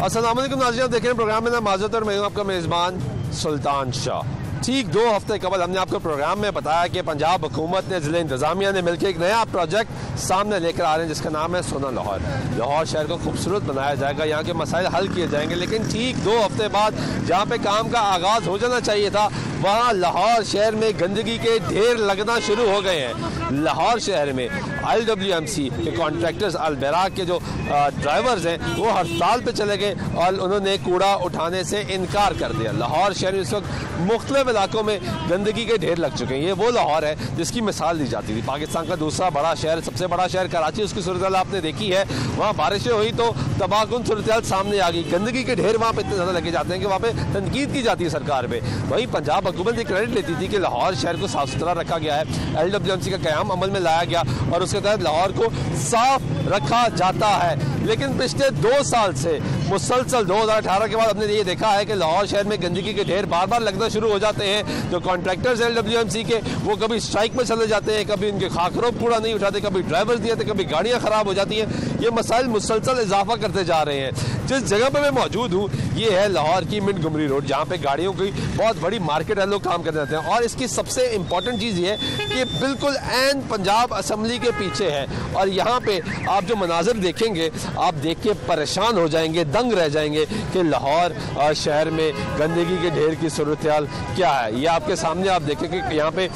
असलम नाजिया देख रहे हैं प्रोग्राम में ना माजत और मैं हूँ आपका मेज़बान सुल्तान शाह। ठीक दो हफ़्ते कबल हमने आपको प्रोग्राम में बताया कि पंजाब हुकूमत ने, ज़िले इंतज़ामिया ने मिलकर एक नया प्रोजेक्ट सामने लेकर आ रहे हैं, जिसका नाम है सोना लाहौर। लाहौर शहर को खूबसूरत बनाया जाएगा, यहाँ के मसाइल हल किए जाएँगे, लेकिन ठीक दो हफ़्ते बाद जहाँ पे काम का आगाज़ हो जाना चाहिए था, वहाँ लाहौर शहर में गंदगी के ढेर लगना शुरू हो गए हैं। लाहौर शहर में आई डब्ल्यू एम सी के कॉन्ट्रैक्टर्स अलबराक के जो ड्राइवर्स हैं, वो हड़ताल पर चले गए और उन्होंने कूड़ा उठाने से इनकार कर दिया। लाहौर शहर इस वक्त मुख्तलिफ़ इलाकों में गंदगी के ढेर लग चुके हैं। ये वो लाहौर है जिसकी मिसाल दी जाती थी। पाकिस्तान का दूसरा बड़ा शहर, सबसे बड़ा शहर कराची, उसकी सूरत आपने देखी है। वहाँ बारिशें हुई तो तबाहकुन सूरत सामने आ गई। गंदगी के ढेर वहाँ पर इतने ज़्यादा लगे जाते हैं कि वहाँ पे तनकीद की जाती है सरकार पर वहीं पंजाब हुकूमत ये क्रेडिट लेती थी कि लाहौर शहर को साफ़ सुथरा रखा गया है। एल डब्ल्यू एम सी का क्याम अमल में लाया गया और उसके तहत लाहौर को साफ़ रखा जाता है। लेकिन पिछले दो साल से, मुसलसल 2018 के बाद हमने ये देखा है कि लाहौर शहर में गंदगी के ढेर बार बार लगना शुरू हो जाते हैं। जो कॉन्ट्रैक्टर्स एल डब्ल्यू के, वो कभी स्ट्राइक में चले जाते हैं, कभी उनके खाखरों पूरा नहीं उठाते, कभी ड्राइवर्स दिए थे कभी गाड़ियाँ ख़राब हो जाती हैं। ये मसाइल मुसलसल इजाफा करते जा रहे हैं। जिस जगह पर मैं मौजूद हूँ, ये है लाहौर की मिंट गुमरी रोड, जहाँ पे गाड़ियों की बहुत बड़ी मार्केट है, लोग काम करते रहते हैं। और इसकी सबसे इंपॉर्टेंट चीज़ ये है कि बिल्कुल एन पंजाब असम्बली के पीछे है। और यहाँ पे आप जो मनाजर देखेंगे, आप देख के परेशान हो जाएँगे, दंग रह जाएँगे कि लाहौर शहर में गंदगी के ढेर की सूरत क्या है? ये आपके सामने आप देखें कि यहाँ पे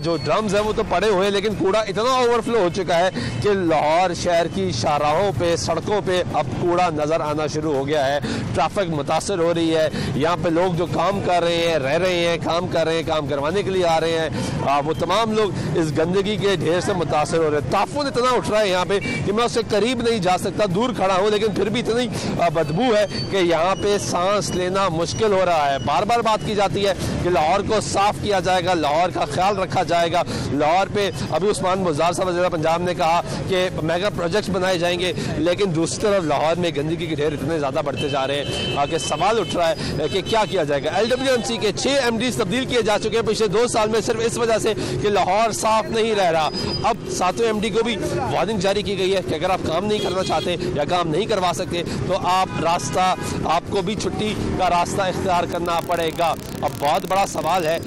जो ड्रम्स हैं वो तो पड़े हुए हैं, लेकिन कूड़ा इतना ओवरफ्लो हो चुका है कि लाहौर शहर की शाहराहों पे, सड़कों पे अब कूड़ा नज़र आना शुरू हो गया है। ट्रैफ़िक मुतासर हो रही है। यहाँ पे लोग जो काम कर रहे हैं, रह रहे हैं, काम कर रहे हैं, काम करवाने के लिए आ रहे हैं वो तमाम लोग इस गंदगी के ढेर से मुतासर हो रहे हैं। ताफुन इतना उठ रहा है यहाँ पे कि मैं उससे करीब नहीं जा सकता, दूर खड़ा हूँ, लेकिन फिर भी इतनी बदबू है कि यहाँ पे सांस लेना मुश्किल हो रहा है। बार बार बात की जाती है कि लाहौर को साफ़ किया जाएगा, लाहौर का ख्याल रखा जाएगा। लाहौर पे अभी उस्मान बुजार साहब वजी पंजाब ने कहा कि मेगा प्रोजेक्ट्स बनाए जाएँगे, लेकिन दूसरी तरफ़ लाहौर में गंदगी के ढेर इतने ज़्यादा बढ़ते जा रहे हैं। कि सवाल उठ रहा है कि क्या किया जाएगा? एल के छः एम तब्दील किए जा चुके हैं। पिछले दो साल में सिर्फ़ इस वजह से कि लाहौर साफ़ नहीं रह रहा। अब सातों एम को भी वार्निंग जारी की गई है कि अगर आप काम नहीं करना चाहते या काम नहीं करवा सकते तो आप रास्ता, आपको भी छुट्टी का रास्ता इख्तियार करना पड़ेगा। अब बहुत बड़ा सवाल है।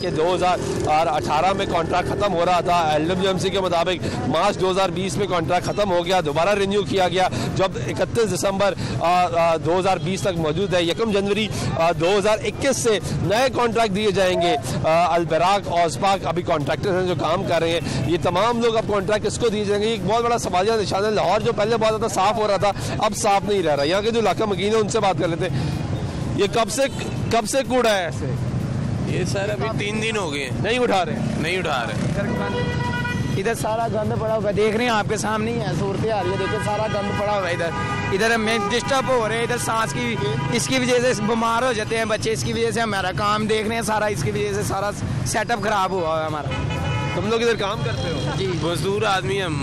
कि 2018 में कॉन्ट्रैक्ट ख़त्म हो रहा था। एल डब्ल्यू एम सी के मुताबिक मार्च 2020 में कॉन्ट्रैक्ट ख़त्म हो गया। दोबारा रिन्यू किया गया। जब 31 दिसंबर 2020 तक मौजूद है। यकम जनवरी 2021 से नए कॉन्ट्रैक्ट दिए जाएँगे। अलबराक औसपाक अभी कॉन्ट्रैक्टर हैं जो काम कर रहे हैं। ये तमाम लोग अब कॉन्ट्रैक्ट किसको दिए जाएँगे? एक बहुत बड़ा सवालिया निशान है। लाहौर जो पहले बहुत ज़्यादा साफ़ हो रहा था अब साफ़ नहीं रह रहा। यहाँ के जो इलाका मकीन है उनसे बात कर लेते ये कब से कब से कूड़ा है ऐसे? ये सर अभी तीन दिन हो गए नहीं उठा रहे। नहीं उठा रहे। इधर सारा गंद पड़ा हुआ देख रहे हैं आपके सामने ही है सूरत हाल ये देखिए सारा गंद पड़ा हुआ है इधर। इधर हमें डिस्टर्ब हो रहे हैं इधर सांस की इसकी वजह से बीमार हो जाते हैं बच्चे इसकी वजह से हमारा काम देख रहे हैं सारा इसकी वजह से सारा सेटअप खराब हुआ है हमारा। तुम लोग इधर काम करते हो? जी। मजदूर आदमी हम।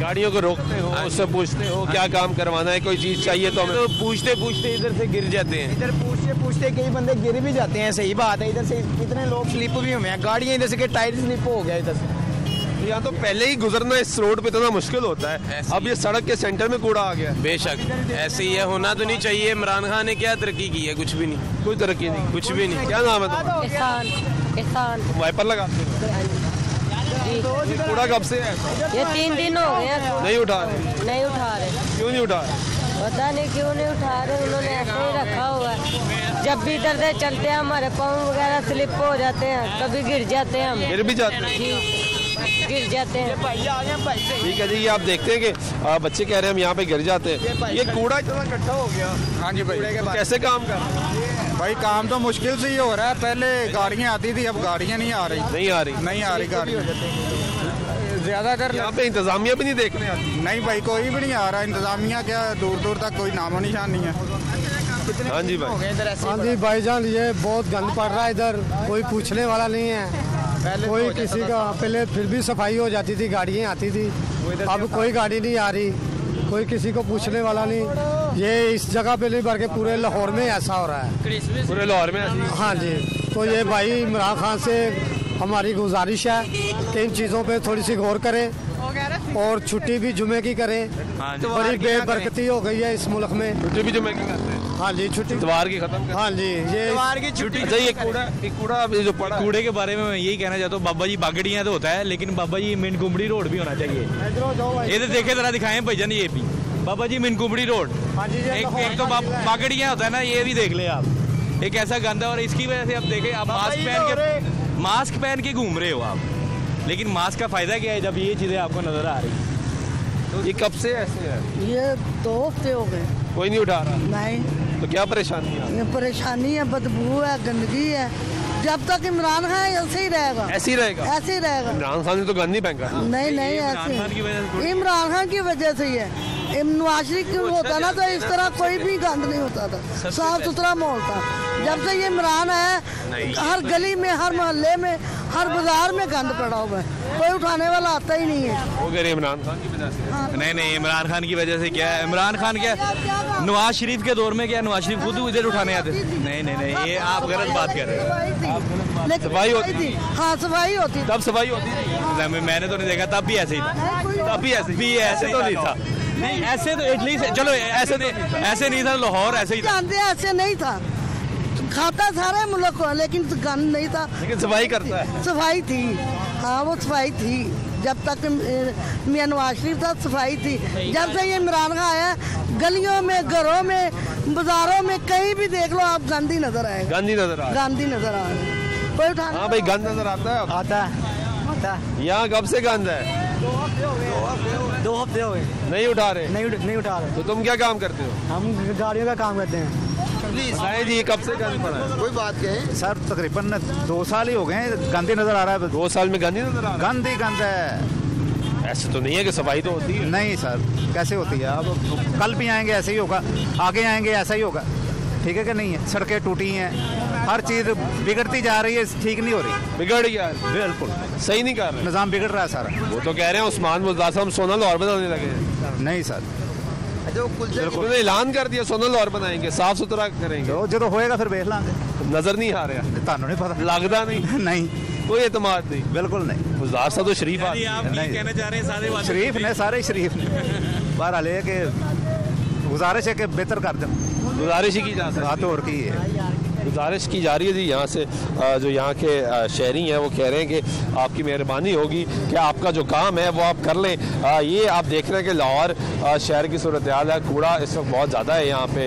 गाड़ियों को रोकते हो हाँ। उससे पूछते हो क्या काम करवाना है कोई चीज़ चाहिए तो, हम तो पूछते पूछते इधर से गिर जाते हैं। इधर पूछते पूछते कई बंदे गिर भी जाते हैं सही बात है इधर से कितने लोग स्लिप भी हुए हैं गाड़ियाँ इधर से टायर स्लिप हो गया इधर से। यहाँ तो पहले ही गुजरना इस रोड पे इतना मुश्किल होता है। अब ये सड़क के सेंटर में कूड़ा आ गया। बेशक ऐसे ही है होना तो नहीं चाहिए। इमरान खान ने क्या तरक्की की है? कुछ भी नहीं। कोई तरक्की नहीं। कुछ भी नहीं। क्या नाम है वाइपर लगा कूड़ा कब से है? ये तीन दिन हो गए नहीं उठा रहे। नहीं उठा रहे। क्यों नहीं उठा रहे? पता नहीं क्यों नहीं उठा रहे। उन्होंने ऐसे ही रखा हुआ है। जब भी इधर से चलते हैं हमारे पाँव वगैरह स्लिप हो जाते हैं। कभी गिर जाते हैं हम। गिर भी जाते हैं। गिर जाते हैं। ठीक है जी ये आप देखते हैं कि बच्चे कह रहे हैं हम यहाँ पे गिर जाते हैं। ये कूड़ा इतना इकट्ठा हो गया। हाँ जी भाई। तो कैसे काम कर भाई काम तो मुश्किल से ही हो रहा है। पहले गाड़ियाँ आती थी अब गाड़ियाँ नहीं आ रही। नहीं आ रही। नहीं आ रही गाड़ियाँ। ज़्यादातर यहाँ पे इंतजामिया भी नहीं देखने आती। नहीं भाई कोई भी नहीं आ रहा। इंतजामिया क्या दूर दूर तक कोई नामो निशान नहीं है। हाँ जी भाई। हाँ जी भाईजान ये बहुत गंद पड़ रहा है इधर। कोई पूछने वाला नहीं है। कोई तो किसी का पहले फिर भी सफ़ाई हो जाती थी गाड़ियाँ आती थी। अब कोई गाड़ी नहीं आ रही कोई किसी को पूछने वाला नहीं। ये इस जगह पे नहीं बल्कि पूरे लाहौर में ऐसा हो रहा है। पूरे लाहौर में हाँ। जी तो ये भाई इमरान खान से हमारी गुजारिश है कि इन चीज़ों पे थोड़ी सी गौर करें और छुट्टी भी जुमे की करें। हाँ बड़ी बेबरकती हो गई है इस मुल्क में। छुट्टी भी जुमे की हैं हाँ जी छुट्टी। इतवार की खत्म हाँ जी ये त्योहार की छुट्टी अच्छा ये कूड़ा कूड़ा अभी जो पड़ा कूड़े के बारे में मैं यही कहना चाहता हूँ बाबा जी बागड़ियाँ तो होता है लेकिन बाबा जी मिनकुमड़ी रोड भी होना चाहिए। ये तो देखे जरा दिखाएँ भजन ये भी। बाबा जी मिनकुमड़ी रोड। हाँ एक एक तो। बागड़ियाँ होता है ना ये भी देख ले आप। एक ऐसा गंदा और इसकी वजह से आप देखें आप मास्क पहन तो के मास्क पहन के घूम रहे हो आप। लेकिन मास्क का फ़ायदा क्या है जब ये चीज़ें आपको नज़र आ रही ये कब से ऐसे है? ये दो हफ़्ते हो गए। कोई नहीं उठा रहा। नहीं। तो क्या परेशानी है? परेशानी है बदबू है गंदगी है। जब तक इमरान खान है, ऐसे ही रहेगा। ऐसे ही रहेगा? ऐसे ही रहेगा। इमरान खान ने तो गंद नहीं फेंका। नहीं नहीं इमरान खान की वजह से ऐसे इमरान खान की वजह से ही है। शरीफ अच्छा होता ना? तो इस तरह कोई भी गंद नहीं होता था। साफ़ सुथरा माहौल था। जब से ये इमरान है हर गली में हर मोहल्ले में हर बाज़ार में गंद पड़ा हुआ है। कोई उठाने वाला आता ही नहीं है। वो कह रहे इमरान खान की वजह से। नहीं नहीं इमरान खान की वजह से क्या है? इमरान खान क्या नवाज़ शरीफ के दौर में क्या नवाज़ शरीफ खुद इधर उठाने आते नहीं नहीं नहीं ये आप गलत बात कर रहे हैं। सफ़ाई होती थी। हाँ सफ़ाई होती थी। तब सफ़ाई होती थी। मैंने तो नहीं देखा तब भी ऐसे ही था। तब भी ऐसे भी ऐसे तो नहीं था। नहीं ऐसे तो एटलीस्ट चलो ऐसे नहीं ऐसे नहीं था लाहौर ऐसे ही था। जानते ऐसे नहीं था। खाता सारे मुल्क को लेकिन गंद नहीं था। लेकिन सफ़ाई करता है। सफ़ाई थी। हाँ वो सफ़ाई थी। जब तक मियाँ नवाज़ शरीफ था सफ़ाई थी। जब से ये इमरान खान आया गलियों में घरों में बाजारों में कहीं भी देख लो आप गंद ही नज़र आएगा। गंद ही नज़र आ रहा गंद ही नज़र आ रहा कोई उठा हाँ भाई गंद नज़र आता है। आता है आता है। यहाँ कब से गंद है? दो हफ़्ते हो गए। नहीं उठा रहे। नहीं उठ- नहीं उठा रहे। तो तुम क्या काम करते हो? हम गाड़ियों का काम करते हैं। बताएँ जी ये कब से गंद पड़ा है? कोई बात कहें सर तकरीबन दो साल ही हो गए हैं। गंदे नज़र आ रहा है। दो साल में गंदी नज़र आ रहा गंद ही? गंद है है। ऐसे तो नहीं है कि सफ़ाई तो होती है। नहीं सर कैसे होती है? अब कल भी आएँगे ऐसे ही होगा। आगे आएँगे ऐसा ही होगा। ठीक है कि नहीं है? सड़कें टूटी हैं। हर चीज़ बिगड़ती जा रही है ठीक नहीं हो रही बिगड़ गया है बिल्कुल सही नहीं कर रहे निज़ाम बिगड़ रहा है सारा वो तो कह रहे हैं उस्मान मुल्ला साहब सोना लाहौर बनाने लगे हैं नहीं सर उन्होंने ऐलान कर दिया सोना लाहौर बनाएंगे साफ सुथरा करेंगे जो जो होएगा फिर देख लांगे नजर नहीं आ रहा ਤੁਹਾਨੂੰ नहीं पता लगता नहीं नहीं कोई एतमाद नहीं बिल्कुल नहीं गुजार साहब तो शरीफ आदमी आप है। ये नहीं। कहना चाह रहे हैं सारे वादे शरीफ ने सारे शरीफ ने बहरहाल ये कि गुजारिश है कि बेहतर कर दें गुजारिश ही की जा सकती बात और की है है गुजारिश की जा रही है जी, यहाँ से जो यहाँ के शहरी हैं, वो कह रहे हैं कि आपकी मेहरबानी होगी, कि आपका जो काम है, वो आप कर लें। ये आप देख रहे हैं कि लाहौर शहर की सूरत हाल है, कूड़ा इस वक्त बहुत ज़्यादा है यहाँ पे।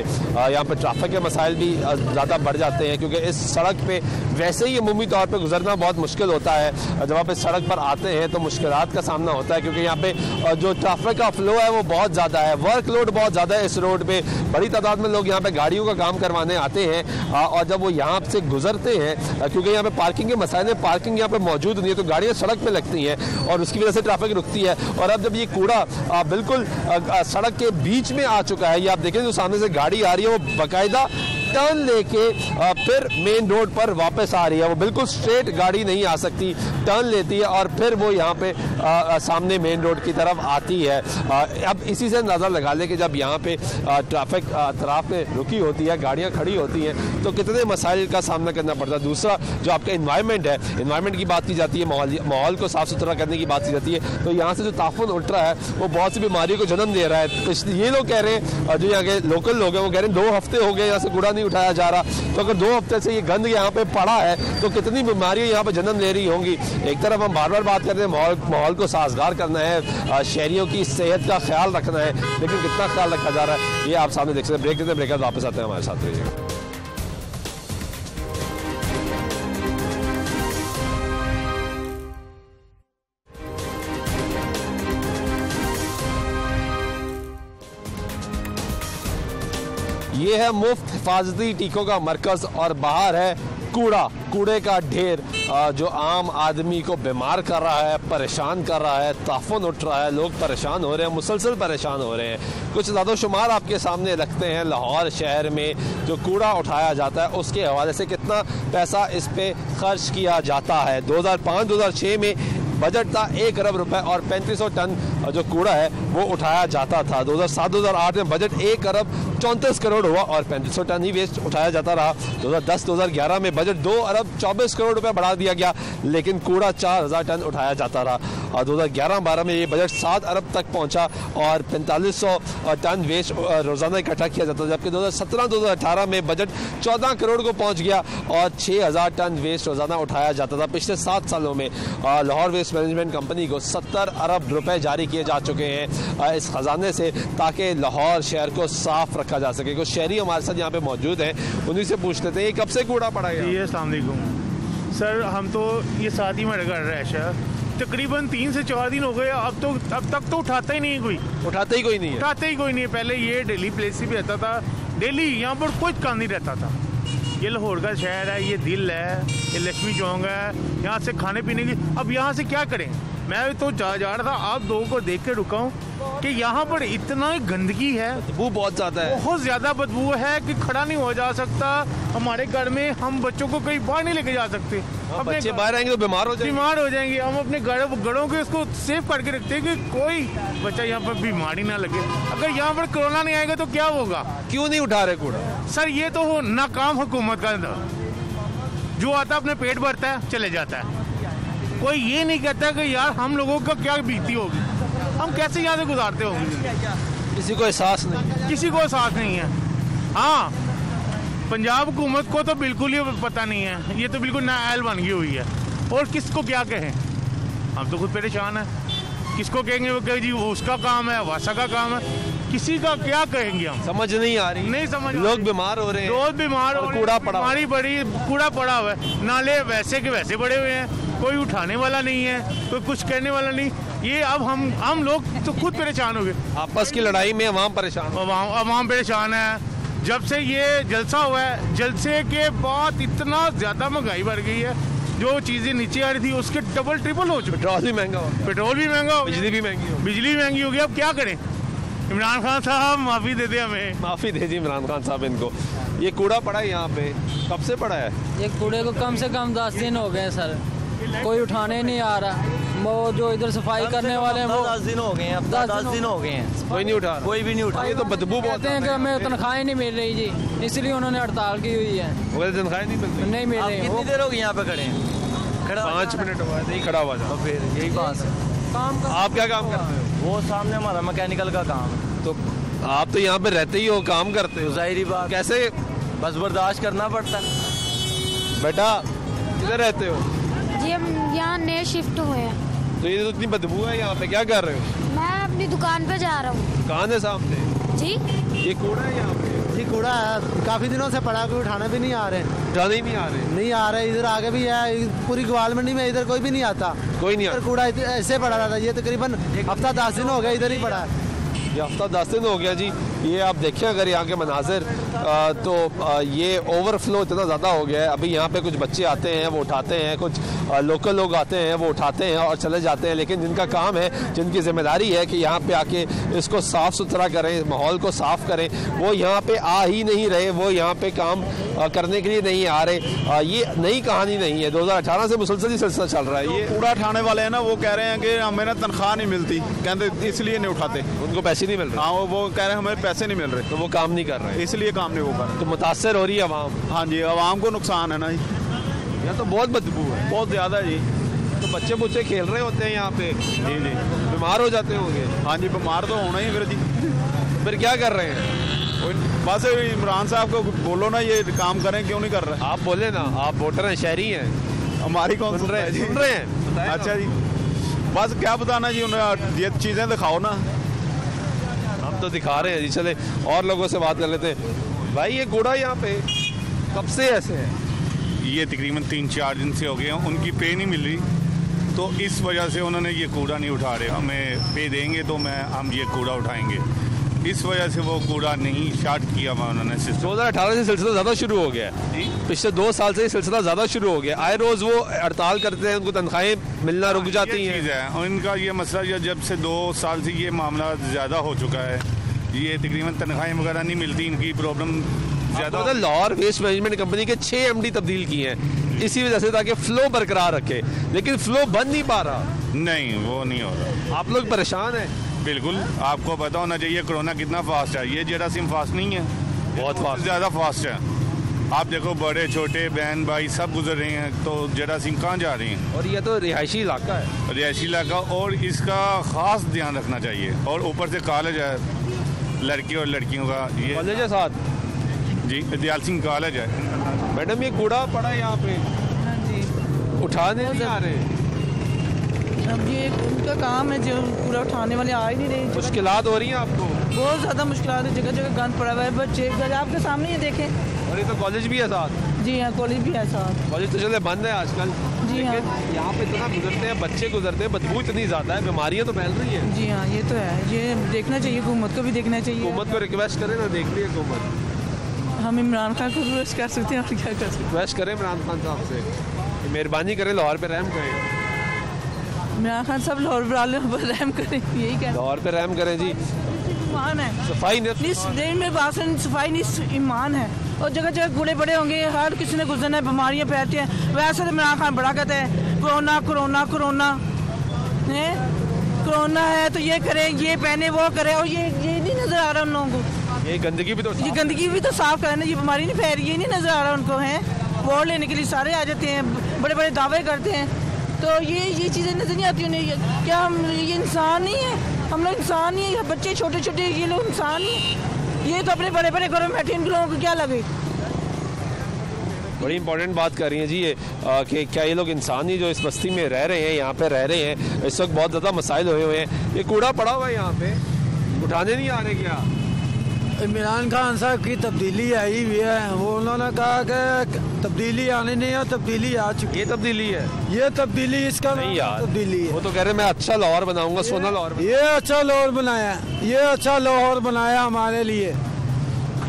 यहाँ पे ट्रैफ़िक के मसाइल भी ज़्यादा बढ़ जाते हैं, क्योंकि इस सड़क पे वैसे ही अमूमी तौर पर गुजरना बहुत मुश्किल होता है। जब आप इस सड़क पर आते हैं तो मुश्किल का सामना होता है, क्योंकि यहाँ पे जो ट्रैफ़िक का फ्लो है, वो बहुत ज़्यादा है। वर्कलोड बहुत ज़्यादा है इस रोड पर बड़ी तादाद में लोग यहाँ पे गाड़ियों का काम करवाने आते हैं और जब वो यहाँ से गुजरते हैं क्योंकि यहाँ पे पार्किंग के मसाइल हैं पार्किंग यहाँ पे मौजूद नहीं है तो गाड़ियाँ सड़क पे लगती हैं और उसकी वजह से ट्रैफ़िक रुकती है। और अब जब ये कूड़ा बिल्कुल सड़क के बीच में आ चुका है, ये आप देखें जो सामने से गाड़ी आ रही है, वो बाकायदा टर्न लेके फिर मेन रोड पर वापस आ रही है। वो बिल्कुल स्ट्रेट गाड़ी नहीं आ सकती टर्न लेती है और फिर वो यहाँ पे अ, सामने मेन रोड की तरफ़ आती है। अ, अब इसी से अंदाज़ा लगा ले कि जब यहाँ पे ट्रैफ़िक अतराफ में रुकी होती है गाड़ियाँ खड़ी होती हैं तो कितने मसाइल का सामना करना पड़ता है? दूसरा जो आपका इन्वायरमेंट है इन्वायरमेंट की बात की जाती है माहौल माहौल को साफ़ सुथरा करने की बात की जाती है तो यहाँ से जो ताफुन उठ रहा है वो बहुत सी बीमारियों को जन्म दे रहा है। तो ये लोग कह रहे हैं जो यहाँ के लोकल लोग हैं वो कह रहे हैं दो हफ़्ते हो गए यहाँ से कूड़ा नहीं उठाया जा रहा। तो अगर दो हफ़्ते से ये गंद यहाँ पे पड़ा है तो कितनी बीमारियाँ यहाँ पे जन्म ले रही होंगी? एक तरफ़ हम बार बार बात करते हैं, माहौल माहौल को साजगार करना है शहरीों की सेहत का ख्याल रखना है, लेकिन कितना ख्याल रखा जा रहा है, ये आप सामने देख सकते हैं। ब्रेक देते हैं, ब्रेक वापस आते हैं हमारे साथ रहिएगा ये है मुफ़्त हिफाजती टीकों का मरकज और बाहर है कूड़ा। कूड़े का ढेर जो आम आदमी को बीमार कर रहा है, परेशान कर रहा है, ताफुन उठ रहा है, लोग परेशान हो रहे हैं, मुसलसल परेशान हो रहे हैं। कुछ ज़्यादा आपके सामने रखते हैं लाहौर शहर में, जो कूड़ा उठाया जाता है, उसके हवाले से कितना पैसा इस पर खर्च किया जाता है। 2005-2006 में बजट था एक अरब रुपए और पैंतीस सौ टन जो कूड़ा है, वो उठाया जाता था। 2007 2008 में बजट एक अरब चौंतीस करोड़ हुआ और पैंतीस सौ टन ही वेस्ट उठाया जाता रहा। 2010 2011 में बजट दो अरब चौबीस करोड़ रुपए बढ़ा दिया गया, लेकिन कूड़ा चार हज़ार टन उठाया जाता रहा। और 2011 बारह में ये बजट सात अरब तक पहुँचा और पैंतालीस सौ टन वेस्ट रोज़ाना इकट्ठा किया जाता था, जबकि 2017 2018 में बजट 14 करोड़ को पहुँच गया और 6000 टन वेस्ट रोज़ाना उठाया जाता था पिछले सात सालों में। लाहौर वेस्ट मैनेजमेंट कंपनी को 70 अरब रुपए जारी किए जा चुके हैं इस खजाने से, ताकि लाहौर शहर को साफ़ रखा जा सके। कुछ शहरी हमारे साथ यहाँ पे मौजूद हैं, उन्हीं से पूछ लेते हैं, ये कब से कूड़ा पड़ा है सर, हम तो ये साथ ही में मेरे रहे हैं है तकरीबन तीन से चार दिन हो गए अब तो अब तक तो उठाता ही नहीं कोई। उठाता ही कोई नहीं है। उठाते ही कोई नहीं है। पहले ये डेली प्लेस ही रहता था। डेली यहाँ पर कोई काम नहीं रहता था। ये लाहौर का शहर है ये दिल है ये लक्ष्मी चौंक है यहाँ से खाने पीने की अब यहाँ से क्या करें? मैं तो जा जा रहा था आप दो को देख के रुका हूँ कि यहाँ पर इतना गंदगी है। बदबू बहुत ज़्यादा है। बहुत ज़्यादा बदबू है कि खड़ा नहीं हो जा सकता। हमारे घर में हम बच्चों को कहीं बाहर नहीं लेके जा सकते। हाँ, बच्चे बाहर आएँगे तो बीमार हो जाएँगे। बीमार हो जाएँगे। हम अपने घर के उसको सेफ़ करके रखते हैं कि कोई बच्चा यहाँ पर बीमारी ना लगे। अगर यहाँ पर कोरोना नहीं आएगा तो क्या होगा? क्यों नहीं उठा रहे कूड़ा? सर ये तो नाकाम हुकूमत का जो आता अपने पेट भरता है चले जाता है। कोई ये नहीं कहता कि यार हम लोगों का क्या बीती होगी? हम कैसे यहाँ से गुजारते होंगे? किसी को एहसास नहीं किसी को एहसास नहीं है। हाँ पंजाब हुकूमत को तो बिल्कुल ही पता नहीं है। ये तो बिल्कुल नायल बन गई हुई है। और किसको क्या कहें? हम तो खुद परेशान है। किसको कहेंगे वो कहे जी वो उसका काम है वासा का काम है। किसी का क्या कहेंगे हम? समझ नहीं आ रही। नहीं समझ लोग बीमार हो रहे हैं। रोज बीमार हो रहे हैं, कूड़ा पड़ा बीमारी बड़ी कूड़ा पड़ा हुआ है। नाले वैसे के वैसे बड़े हुए हैं। कोई उठाने वाला नहीं है कोई कुछ करने वाला नहीं। ये अब हम हम लोग तो खुद परेशान हो गए। आपस की लड़ाई में अवाम परेशान अवाम अवाम परेशान है। जब से ये जलसा हुआ है जलसे के बाद इतना ज़्यादा महँगाई बढ़ गई है। जो चीज़ें नीचे आ रही थी उसके डबल ट्रिपल हो चुके। पेट्रोल भी महँगा हो पेट्रोल भी महँगा हो बिजली भी महँगी हो बिजली महँगी हो गई। अब क्या करें? इमरान खान साहब माफ़ी दे दे हमें। माफ़ी दे दी इमरान खान साहब इनको। ये कूड़ा पड़ा है यहाँ पे। कब से पड़ा है? ये कूड़े को कम से कम दस दिन हो गए सर। कोई उठाने नहीं आ रहा। वो जो इधर सफ़ाई करने वाले हैं वो दस दिन हो गए हैं अब दस दिन हो गए हैं। कोई नहीं उठा कोई भी नहीं उठा ये तो बदबू बहुत कहते हैं कि हमें तनख्वाहें नहीं मिल रही जी इसलिए उन्होंने हड़ताल की हुई है। मुझे तनख्वाह नहीं मिल रही। नहीं मिल आप रही। कितनी देर हो गई यहाँ पे खड़े हैं? खड़ा पाँच मिनट हुआ है खड़ा हुआ था फिर यही बात है। काम का आप क्या काम करते हो? वो सामने हमारा मैकेनिकल का काम है। तो आप तो यहाँ पे रहते ही हो काम करते हो। ज़ाहिर बात कैसे? बस बर्दाश्त करना पड़ता है। बेटा किधर रहते हो? जी हम यहाँ नए शिफ्ट हुए हैं। तो ये तो इतनी बदबू है यहाँ पे क्या कर रहे हो? मैं अपनी दुकान पे जा रहा हूँ। कहाँ है सामने? जी। ये कूड़ा है यहाँ पे? जी कूड़ा है। काफ़ी दिनों से पड़ा कोई उठाने भी नहीं आ रहे। उठाने ही नहीं आ रहे? नहीं आ रहे इधर आगे भी है पूरी ग्वाल मंडी में इधर कोई भी नहीं आता। कोई नहीं आता? कूड़ा ऐसे पड़ा रहता है ये तकरीबन हफ़्ता दस दिन हो गया इधर ही पड़ा है। ये हफ़्ता दस दिन हो गया जी। ये आप देखिए अगर यहाँ के मनाजिर तो ये ओवरफ्लो इतना ज़्यादा हो गया है। अभी यहाँ पे कुछ बच्चे आते हैं वो उठाते हैं कुछ लोकल लोग आते हैं वो उठाते हैं और चले जाते हैं। लेकिन जिनका काम है जिनकी ज़िम्मेदारी है कि यहाँ पे आके इसको साफ़ सुथरा करें माहौल को साफ़ करें वो यहाँ पे आ ही नहीं रहे वो यहाँ पे काम करने के लिए नहीं आ रहे। ये नई कहानी नहीं है। दो हज़ार अठारह से मुसलसल ही सिलसिला चल रहा है। ये कूड़ा उठाने वाले हैं ना वो कह रहे हैं कि हमें ना तनख्वाह नहीं मिलती। कहते इसलिए नहीं उठाते। उनको पैसे नहीं मिल रहे। हाँ वो वो कह रहे हैं हमें पैसे नहीं मिल रहे। तो वो काम नहीं कर रहे। इसलिए काम कर रहे तो मुतासर हो रही है आवाम? हाँ जी आवाम को नुकसान है ना जी। यहाँ तो बहुत बदबू है। बहुत ज़्यादा जी। तो बच्चे बुच्चे खेल रहे होते हैं यहाँ पे? जी जी। बीमार हो जाते होंगे। हाँ जी बीमार तो होना ही फिर जी। फिर क्या कर रहे हैं? बस इमरान साहब को बोलो ना ये काम करें क्यों नहीं कर रहे? आप बोले ना आप वोटर हैं शहरी हैं। हमारी कौन सुन रहे है सुन रहे हैं। अच्छा जी। बस क्या बताना जी उन्हें ये चीज़ें दिखाओ ना। हम तो दिखा रहे हैं जी चले और लोगों से बात कर लेते हैं। भाई ये कूड़ा यहाँ पे कब से ऐसे है? ये तकरीबन तीन चार दिन से हो गए हैं उनकी पे नहीं मिल रही। तो इस वजह से उन्होंने ये कूड़ा नहीं उठा रहे हमें पे देंगे तो मैं हम ये कूड़ा उठाएँगे। इस वजह से वो कूड़ा नहीं स्टार्ट किया हुआ उन्होंने दो हज़ार अठारह से सिलसिला ज़्यादा शुरू हो गया है। पिछले दो साल से सिलसिला ज़्यादा शुरू हो गया आए रोज वो हड़ताल करते हैं उनको तनख्वाहें मिलना रुक जाती हैं। है। और इनका ये मसला जब से दो साल से ये मामला ज़्यादा हो चुका है ये तकरीबन तनख्वाहें वगैरह नहीं मिलती इनकी प्रॉब्लम ज़्यादा मतलब लाहौर वेस्ट मैनेजमेंट कंपनी के छह एमडी तब्दील किए हैं। इसी वजह से ताकि फ्लो बरकरार रखे। लेकिन फ्लो बन नहीं पा रहा। नहीं वो नहीं हो रहा। आप लोग परेशान हैं। बिल्कुल आपको पता होना चाहिए कोरोना कितना फास्ट है। ये जरा सिम फास्ट नहीं है। बहुत फास्ट ज़्यादा फास्ट है। आप देखो बड़े छोटे बहन भाई सब गुजर रहे हैं तो जेरासिम कहाँ जा रही हैं? और ये तो रिहायशी इलाका है। रिहायशी इलाका और इसका खास ध्यान रखना चाहिए। और ऊपर से कॉलेज है लड़की और लड़कियों का ये कॉलेज है साथ? जी दयाल सिंह कॉलेज है। मैडम ये कूड़ा पड़ा है यहाँ पे। उठाने नहीं आ रहे। अब ये उनका काम है जो पूरा उठाने वाले आ ही नहीं रहे। मुश्किल हो रही है आपको? बहुत ज़्यादा मुश्किल है। जगह जगह गंद पड़ा हुआ है। बच्चे आपके सामने ही देखें। और ये तो कॉलेज भी है साथ? जी हाँ कॉलेज भी है साथ। कॉलेज तो चले बंद है आजकल। जी हाँ। यहाँ पे इतना गुजरते हैं बच्चे गुजरते हैं बदबू इतनी ज़्यादा है बीमारियाँ तो फैल रही हैं। जी हाँ ये तो है। ये देखना चाहिए हुकूमत को भी देखना चाहिए। हुकूमत को रिक्वेस्ट करें ना देख ली हुकूमत। हम इमरान खान को रिक्वेस्ट कर सकते हैं और क्या कर सकते रिक्वेस्ट करें इमरान खान साहब से मेहरबानी करें लाहौर पे रहम करें। इमरान खान साहब लाहौर पर रहम करें यही कह लाहौर पे रहम करें जी। ईमान है। सफ़ाई इस दिन में बात सफ़ाई नहीं ईमान है। और जगह जगह कूड़े पड़े होंगे। हर किसी ने गुजरना है बीमारियाँ फैलती हैं। वैसे तो इमरान खान बड़ा कहते हैं कोरोना कोरोना कोरोना। है? कोरोना है तो ये करें ये पहने वो करें। और ये ये नहीं नज़र आ रहा उन लोगों को। ये गंदगी भी तो ये गंदगी भी तो साफ़ करना ये बीमारी नहीं फैल रही ये नहीं नज़र आ रहा उनको है? वोट लेने के लिए सारे आ जाते हैं बड़े बड़े दावे करते हैं। तो ये ये चीज़ें नज़र नहीं आती उन्हें। क्या हम ये इंसान नहीं है? हम लोग इंसान ही बच्चे छोटे छोटे ये लोग इंसान ही ये तो अपने बड़े बड़े घरों में बैठे इन लोगों को क्या लगे? बड़ी इंपॉर्टेंट बात कर रही है जी ये कि क्या ये लोग इंसान ही जो इस बस्ती में रह रहे हैं, यहाँ पे रह रहे हैं, इस वक्त बहुत ज़्यादा मसाइल हुए हुए हैं। ये कूड़ा पड़ा हुआ है यहाँ पे, उठाने नहीं आ रहे क्या? इमरान खान साहब की तब्दीली आई हुई है। वो उन्होंने कहा कि तब्दीली आनी नहीं है तब्दीली आ चुकी ये तब्दीली है। ये तब्दीली इसका नहीं यार। तब्दीली है। वो तो कह रहे मैं अच्छा लाहौर बनाऊँगा सोना लाहौर ये अच्छा लाहौर बनाया ये अच्छा लाहौर बनाया हमारे लिए।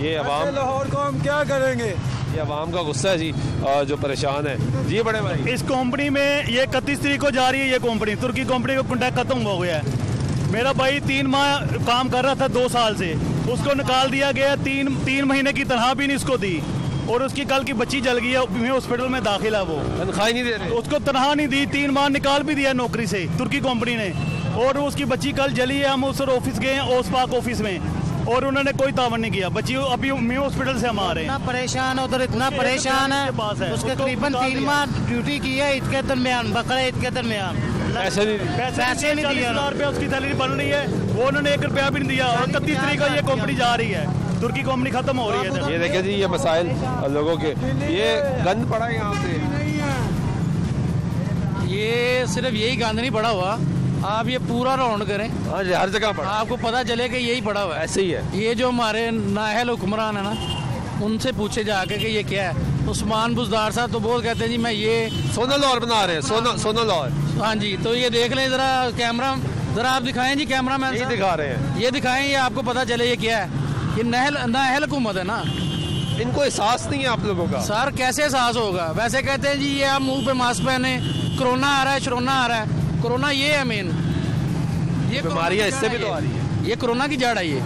ये अवाम लाहौर को हम क्या करेंगे? ये अवाम का गुस्सा है जी जो परेशान है। जी बड़े भाई। इस कंपनी में ये इकतीस तरीक को जा रही है ये कंपनी तुर्की कंपनी का कॉन्ट्रैक्ट खत्म हो गया है। मेरा भाई तीन माह काम कर रहा था दो साल से। उसको निकाल दिया गया तीन तीन महीने की तनख्वाह भी नहीं उसको दी। और उसकी कल की बच्ची जल गई है हॉस्पिटल में दाखिल है वो। तनख्वाह नहीं दे रहे। उसको तनख्वाह नहीं दी तीन माह निकाल भी दिया नौकरी से तुर्की कंपनी ने। और उसकी बच्ची कल जली है हम उस ऑफ़िस गए हैं ओसपाक ऑफ़िस में। और उन्होंने कोई तावन नहीं किया। बच्ची अभी मी हॉस्पिटल से हम आ रहे हैं। इतना परेशान उधर इतना परेशान है। उसके करीबन तीन माह ड्यूटी की है इसके दरमियान बकरे ईद के दरमियान। पैसे नहीं पैसे नहीं दिए। हज़ार रुपया उसकी सैलरी बन रही है। वो उन्होंने एक रुपया भी नहीं दिया। और इकतीस तरीक को ये कंपनी जा रही है। तुर्की कंपनी खत्म हो रही है ये देखिए जी ये मसाइल लोगों के। ये गंद पड़ा है यहाँ पे ये सिर्फ़ यही गंद नहीं पड़ा हुआ। आप ये पूरा राउंड करें। हर जगह पड़ा। आपको पता चले कि यही पड़ा हुआ है। ऐसे ही है। ये जो हमारे नाहल हुक्मरान है ना उनसे पूछे जाके कि ये क्या है? उस्मान बुजदार साहब तो बहुत कहते हैं जी मैं ये सोना लाहौर बना रहे हैं सोना सोना लाहौर हाँ जी तो ये देख लें जरा कैमरा जरा आप दिखाएँ जी कैमरा मैन ये दिखा रहे हैं। ये दिखाएँ ये आपको पता चले ये क्या है? ये नहल नाहल हुकूमत है ना। इनको एहसास नहीं है आप लोगों का। सर कैसे एहसास होगा? वैसे कहते हैं जी ये आप मुँह पे मास्क पहने कोरोना आ रहा है शरोना आ रहा है। कोरोना ये है मेन ये बीमारियाँ इससे भी तो आ रही है। ये कोरोना की जड़ है। ये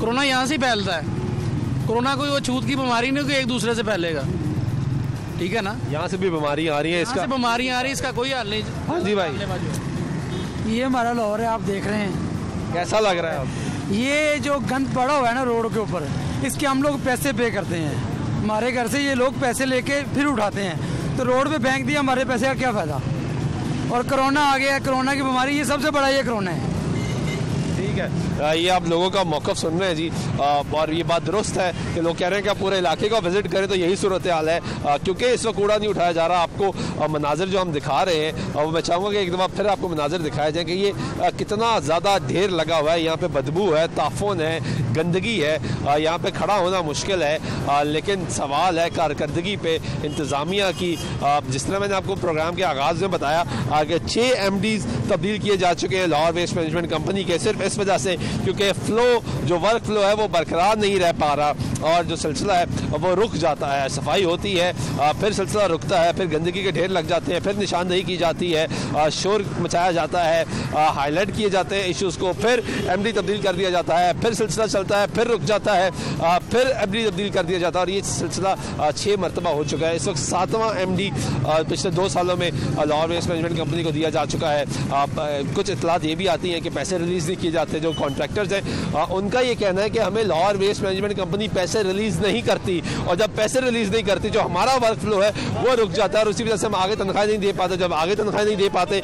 कोरोना यहाँ से फैलता है। कोरोना कोई वो छूत की बीमारी नहीं कि एक दूसरे से फैलेगा। ठीक है ना? यहाँ से भी बीमारी आ रही है इसका। बीमारियाँ आ रही है इसका कोई हल नहीं। हाँ जी भाई। ये हमारा लाहौर है आप देख रहे हैं। कैसा लग रहा है आप ये जो गंद पड़ा हुआ है ना रोड के ऊपर इसके हम लोग पैसे पे करते हैं। हमारे घर से ये लोग पैसे लेके फिर उठाते हैं। तो रोड पे फेंक दिया हमारे पैसे का क्या फ़ायदा? और कोरोना आ गया कोरोना की बीमारी ये सबसे बड़ा ये कोरोना है। ठीक है? ये आप लोगों का मौकफ सुन रहे हैं जी। और ये बात दुरुस्त है कि लोग कह रहे हैं कि आप पूरे इलाके का विज़िट करें तो यही सूरत हाल है। क्योंकि इस वक्त कूड़ा नहीं उठाया जा रहा। आपको मनाजिर जो हम दिखा रहे हैं और मैं चाहूँगा कि एक दफ़ा फिर आपको मनाजिर दिखाया जाए कि ये कितना ज़्यादा ढेर लगा हुआ है। यहाँ पे बदबू है, ताफुन है, गंदगी है। यहाँ पे खड़ा होना मुश्किल है। लेकिन सवाल है कारकर्दगी पे, इंतज़ामिया की। जिस तरह मैंने आपको प्रोग्राम के आगाज़ में बताया कि छः एम डीज तब्दील किए जा चुके हैं। लाहौर वेस्ट मैनेजमेंट कंपनी के, सिर्फ़ इस वजह से, क्योंकि फ़्लो जो वर्क फ्लो है, वो बरकरार नहीं रह पा रहा और जो सिलसिला है, वो रुक जाता है। सफ़ाई होती है फिर सिलसिला रुकता है, फिर गंदगी के ढेर लग जाते हैं, फिर निशानदेही की जाती है शोर मचाया जाता है हाईलाइट किए जाते हैं इश्यूज़ को, फिर एमडी तब्दील कर दिया जाता है, फिर सिलसिला चलता है, फिर रुक जाता है फिर एमडी तब्दील कर दिया जाता है और ये सिलसिला छः मरतबा हो चुका है। इस वक्त सातवां एमडी पिछले दो सालों में लाहौर वेस्ट मैनेजमेंट कंपनी को दिया जा चुका है। कुछ इतलात ये भी आती हैं कि पैसे रिलीज़ नहीं किए जाते जो कॉन्ट्रैक्टर्स हैं। उनका ये कहना है कि हमें लाहौर वेस्ट मैनेजमेंट कंपनी पैसे रिलीज़ नहीं करती। और जब पैसे रिलीज़ नहीं करती, जो हमारा वर्क फ्लो है, वो रुक जाता है और उसी वजह से हम आगे तनख्वाह नहीं दे पाते। जब आगे तनख्वाह नहीं दे पाते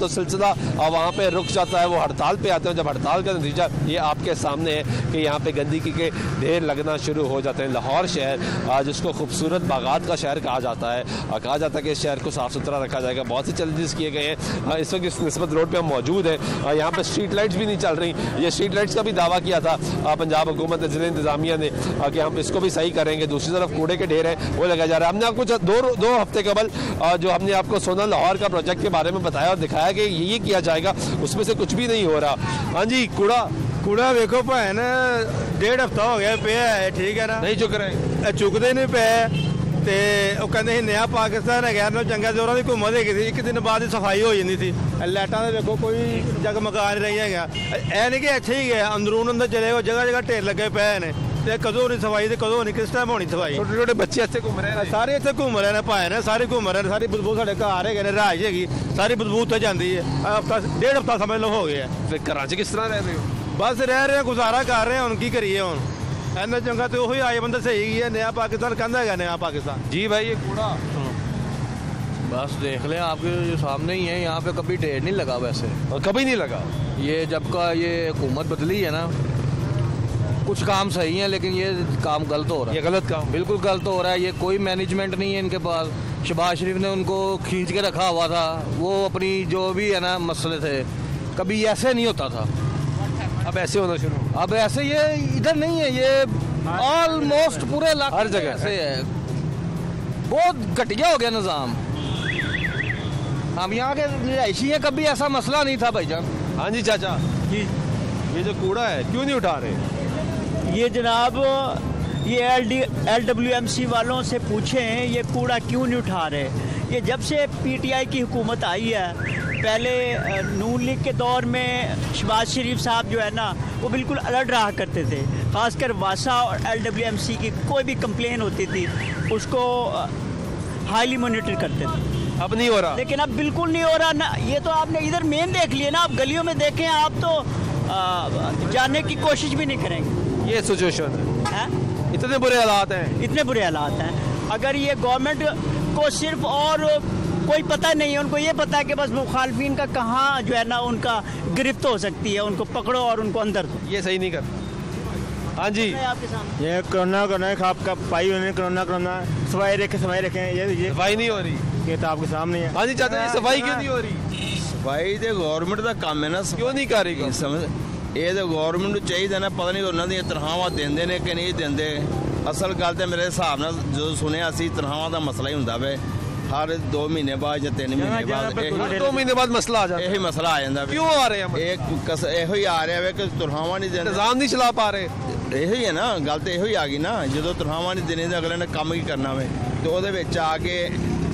तो सिलसिला वहाँ पर रुक जाता है। वो हड़ताल पर आते हैं। जब हड़ताल का नतीजा ये आपके सामने है कि यहाँ पे गंदगी के ढेर लगना शुरू हो जाते हैं। लाहौर शहर जिसको खूबसूरत बागात का शहर कहा जाता है कहा जाता है कि इस शहर को साफ़ सुथरा रखा जाएगा। बहुत से चैलेंजेस किए गए हैं। इस वक्त इस नस्बत रोड पर हम मौजूद हैं। यहाँ पर स्ट्रीट लाइट्स भी नहीं चल रही नहीं ये स्ट्रीट लाइट्स का भी दावा किया था पंजाब हुकूमत ने ज़िले इंतजामिया ने कि हम इसको भी सही करेंगे। दूसरी तरफ़ कूड़े के ढेर हैं वो लगाया जा रहा है। हमने आपको दो दो हफ़्ते कबल जो हमने आपको सोना लाहौर का प्रोजेक्ट के बारे में बताया और दिखाया कि ये किया जाएगा उसमें से कुछ भी नहीं हो रहा। हाँ जी कूड़ा? कूड़ा देखो भाई ना डेढ़ हफ़्ता हो गया पे है ठीक है ना? नहीं चुक रहे चुकते नहीं पे है। ਤੇ ਉਹ ਕਹਿੰਦੇ ਸੀ ਨਿਆ ਪਾਕਿਸਤਾਨ ਹੈ ਗੈਰ ਨੂੰ ਚੰਗਾ ਜ਼ੋਰਾਂ ਦੀ ਘੁੰਮਾ ਦੇ ਸੀ। ਇੱਕ ਦਿਨ ਬਾਅਦ ਹੀ ਸਫ਼ਾਈ ਹੋ ਜਾਂਦੀ ਸੀ। ਲਾਈਟਾਂ ਦੇ ਵੇਖੋ ਕੋਈ ਜਗਮਗਾ ਨਹੀਂ ਰਹੀ ਹੈਗਾ। ਐ ਨਹੀਂ ਕਿ ਇੱਥੇ ਹੀ ਗਿਆ ਅੰਦਰੂਨ ਅੰਦਰ ਚਲੇ ਗਏ ਜਗ੍ਹਾ ਜਗ੍ਹਾ ਢੇਰ ਲੱਗੇ ਪਏ ਨੇ। ਤੇ ਕਦੋਂ ਨਹੀਂ ਸਫ਼ਾਈ ਤੇ ਕਦੋਂ ਨਹੀਂ ਕਿਸ ਟਾਈਮ ਹੋਣੀ ਸਫ਼ਾਈ? ਛੋਟੇ ਛੋਟੇ ਬੱਚੇ ਇੱਥੇ ਘੁੰਮ ਰਹੇ ਨੇ। ਸਾਰੇ ਇੱਥੇ ਘੁੰਮ ਰਹੇ ਨੇ ਭਾਏ ਨੇ ਸਾਰੇ ਘੁੰਮ ਰਹੇ ਨੇ। ਸਾਰੀ ਬਦਬੂ ਸਾਡੇ ਘਰ ਹੈਗੇ ਨੇ ਰਾਜ ਹੈਗੀ। ਸਾਰੀ ਬਦਬੂ ਉੱਤੇ ਜਾਂਦੀ ਹੈ। ਹਫਤਾ ਡੇਢ ਹਫਤਾ ਸਮਝ ਲਓ ਹੋ ਗਿਆ। ਫਿਰ ਘਰਾਂ 'ਚ ਕਿਸ ਤਰ੍ਹਾਂ ਰਹਿੰਦੇ ਹੋ? ਬਸ ਰਹਿ ਰਹੇ ਗੁਜ਼ਾਰਾ ਕਰ ਰਹੇ ਹੁਣ ਕੀ ਕਰੀਏ ਹੁਣ? ਇੰਨਾ ਚੰਗਾ ਤੇ ਉਹੀ ਆਏ ਬੰਦੇ ਸਹੀ ਹੈ नया पाकिस्तान कहना है नया पाकिस्तान जी भाई ये कूड़ा बस देख लें आपके जो सामने ही है यहाँ पे कभी ढेर नहीं लगा वैसे और कभी नहीं लगा ये जब का ये हुकूमत बदली है ना कुछ काम सही है लेकिन ये काम गलत हो रहा है ये गलत काम बिल्कुल गलत हो रहा है ये कोई मैनेजमेंट नहीं है इनके पास शबाज शरीफ ने उनको खींच के रखा हुआ था वो अपनी जो भी है ना मसले थे कभी ऐसे नहीं होता था अब ऐसे होना शुरू अब ऐसे ये इधर नहीं है ये ऑलमोस्ट पूरे हर जगह ऐसे है। बहुत घटिया हो गया निज़ाम। हम यहाँ के रिहायशी हैं कभी ऐसा मसला नहीं था भाईजान हाँ जी चाचा। जी। ये जो कूड़ा है क्यों नहीं उठा रहे? ये जनाब ये L D L W M C वालों से पूछें ये कूड़ा क्यों नहीं उठा रहे? ये जब से पीटीआई की हुकूमत आई है पहले नून लीग के दौर में शबाज शरीफ साहब जो है ना वो बिल्कुल अलर्ट रहा करते थे। खासकर वासा और एल डब्ल्यू एम सी की कोई भी कंप्लेन होती थी उसको हाईली मोनिटर करते थे। अब नहीं हो रहा। लेकिन अब बिल्कुल नहीं हो रहा ना ये तो आपने इधर मेन देख लिया ना आप गलियों में देखें आप तो आ, जानने की कोशिश भी नहीं करेंगे। ये सिचुएशन है। इतने बुरे हालात हैं। इतने बुरे हालात हैं। अगर ये गवर्नमेंट को सिर्फ़ और कोई पता नहीं है उनको ये पता है कि बस मुखालफिन का कहाँ जो है ना उनका गिरफ्त हो सकती है उनको पकड़ो और उनको अंदर दो ये सही नहीं करता हाँ जी ये कोरोना कोरोना खाप का पाई उन्होंने कोरोना कोरोना सफाई रखे सफाई रखे ये ये सफाई नहीं हो रही ये तो आपके सामने है हाँ जी चाचा ये सफाई क्यों नहीं हो रही ਸਫਾਈ ਤੇ ਗਵਰਨਮੈਂਟ ਦਾ ਕੰਮ ਹੈ ਨਾ ਕਿਉਂ ਨਹੀਂ ਕਰ ਰਹੀ ਸਮਝ ਇਹ ਤਾਂ ਗਵਰਨਮੈਂਟ ਨੂੰ ਚਾਹੀਦਾ ਨਾ ਪਤਾ ਨਹੀਂ ਉਹਨਾਂ ਦੀਆਂ ਤਨਖਾਹਾਂ ਦਿੰਦੇ ਨੇ ਕਿ ਨਹੀਂ ਦਿੰਦੇ ਅਸਲ ਗੱਲ ਤੇ ਮੇਰੇ ਹਿਸਾਬ ਨਾਲ ਜਦੋਂ ਸੁਣਿਆ ਸੀ ਤਨਖਾਹਾਂ ਦਾ ਮਸਲਾ ਹੀ ਹੁੰਦਾ ਵੇ ਹਰ 2 ਮਹੀਨੇ ਬਾਅਦ ਜਾਂ 3 ਮਹੀਨੇ ਬਾਅਦ ਇਹ 2 ਮਹੀਨੇ ਬਾਅਦ ਮਸਲਾ ਆ ਜਾਂਦਾ। ਇਹੀ ਮਸਲਾ ਆ ਜਾਂਦਾ ਕਿਉਂ ਆ ਰਿਹਾ ਇਹ ਇਹੋ ਹੀ ਆ ਰਿਹਾ ਵੇ ਕਿ ਤੁਰਹਾਵਾਂ ਨਹੀਂ ਦਿੰਦੇ। ਨਿਜ਼ਾਮ ਨਹੀਂ ਚਲਾ ਪਾ ਰਹੇ। ਇਹੋ ਹੀ ਹੈ ਨਾ ਗੱਲ ਤੇ ਇਹੋ ਹੀ ਆ ਗਈ ਨਾ ਜਦੋਂ ਤੁਰਹਾਵਾਂ ਨਹੀਂ ਦੇਣੇ ਤਾਂ ਅਗਲੇ ਨੇ ਕੰਮ ਕੀ ਕਰਨਾ ਵੇ? ਤੇ ਉਹਦੇ ਵਿੱਚ ਆ ਕੇ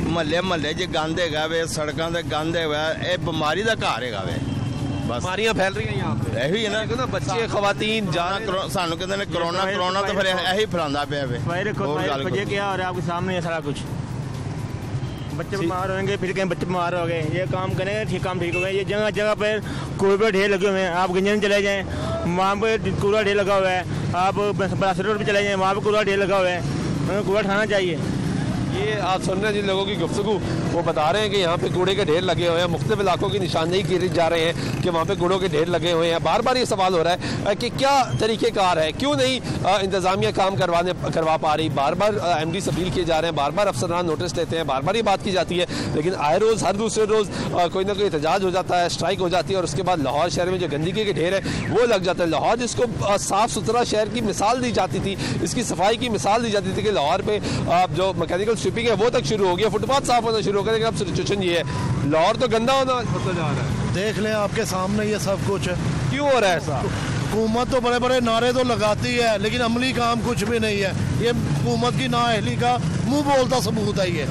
ਮਹੱਲੇ ਮਹੱਲੇ 'ਚ ਗੰਦ ਹੈਗਾ ਵੇ ਸੜਕਾਂ ਤੇ ਗੰਦ ਹੈਗਾ ਇਹ ਬਿਮਾਰੀ ਦਾ ਘਰ ਹੈਗਾ ਵੇ। ਬਸ। ਬਿਮਾਰੀਆਂ ਫੈਲ ਰਹੀਆਂ ਯਹਾਂ ਤੇ। ਇਹੀ ਹੈ ਨਾ। ਕਹਿੰਦਾ ਬੱਚੇ ਖਵਾਤੀਨ ਜਾਨ ਸਾਨੂੰ ਕਹਿੰਦੇ ਨੇ ਕਰੋਨਾ ਕਰੋਨਾ ਤਾਂ ਫਿਰ ਇਹੀ ਫੈਲਾਉਂਦਾ ਪਿਆ ਵੇ। ਵਾਇਰਸ ਕੋ ਜੇ ਕਿਹਾ ਔਰ ਆਪਕੇ ਸਾਹਮਣੇ ਸਾਰਾ ਕੁਝ बच्चे बीमार होंगे फिर कहीं बच्चे बीमार हो गए। ये काम करेंगे ठीक काम ठीक हो गए ये जगह जगह पर कूड़े पर ढेर लगे हुए हैं। आप गंजन चले जाएँ, वहाँ पर कूड़ा ढेर लगा हुआ है। आप बरासर रोड पर चले जाएँ, वहाँ पर कूड़ा ढेर लगा हुआ है। कूड़ा उठाना चाहिए। ये आप सुन रहे हैं जिन लोगों की गुफ्तु वो बता रहे हैं कि यहाँ पे कूड़े के ढेर लगे हुए हैं, मुख्तलिफ़ इलाकों की निशानदेही की जा रहे हैं कि वहाँ पे कूड़ों के ढेर लगे हुए हैं। बार बार ये सवाल हो रहा है कि क्या तरीक़ेकार है? क्यों नहीं इंतज़ामिया काम करवाने, करवा पा रही? बार बार एम डी सबील किए जा रहे हैं बार बार अफसरान नोटिस लेते हैं बार बार ये बात की जाती है, लेकिन आए रोज़, हर दूसरे रोज़ कोई ना कोई एहतजाज हो जाता है स्ट्राइक हो जाती है और उसके बाद लाहौर शहर में जो गंदगी के ढेर है, वो लग जाता है। लाहौर जिसको साफ़ सुथरा शहर की मिसाल दी जाती थी, इसकी सफ़ाई की मिसाल दी जाती थी कि लाहौर पे जो मैकेनिकल स्वीपिंग है वो तक शुरू हो गया फुटपाथ साफ़ होना शुरू हो गया लेकिन अब सिचुएशन ये है। लाहौर तो गंदा होना होता जा रहा है। देख लें आपके सामने ये सब कुछ। है क्यों हो रहा है ऐसा? हुकूमत तो बड़े बड़े नारे तो लगाती है लेकिन अमली काम कुछ भी नहीं है। ये हुकूमत की नाअहली का मुँह बोलता सबूत है ये।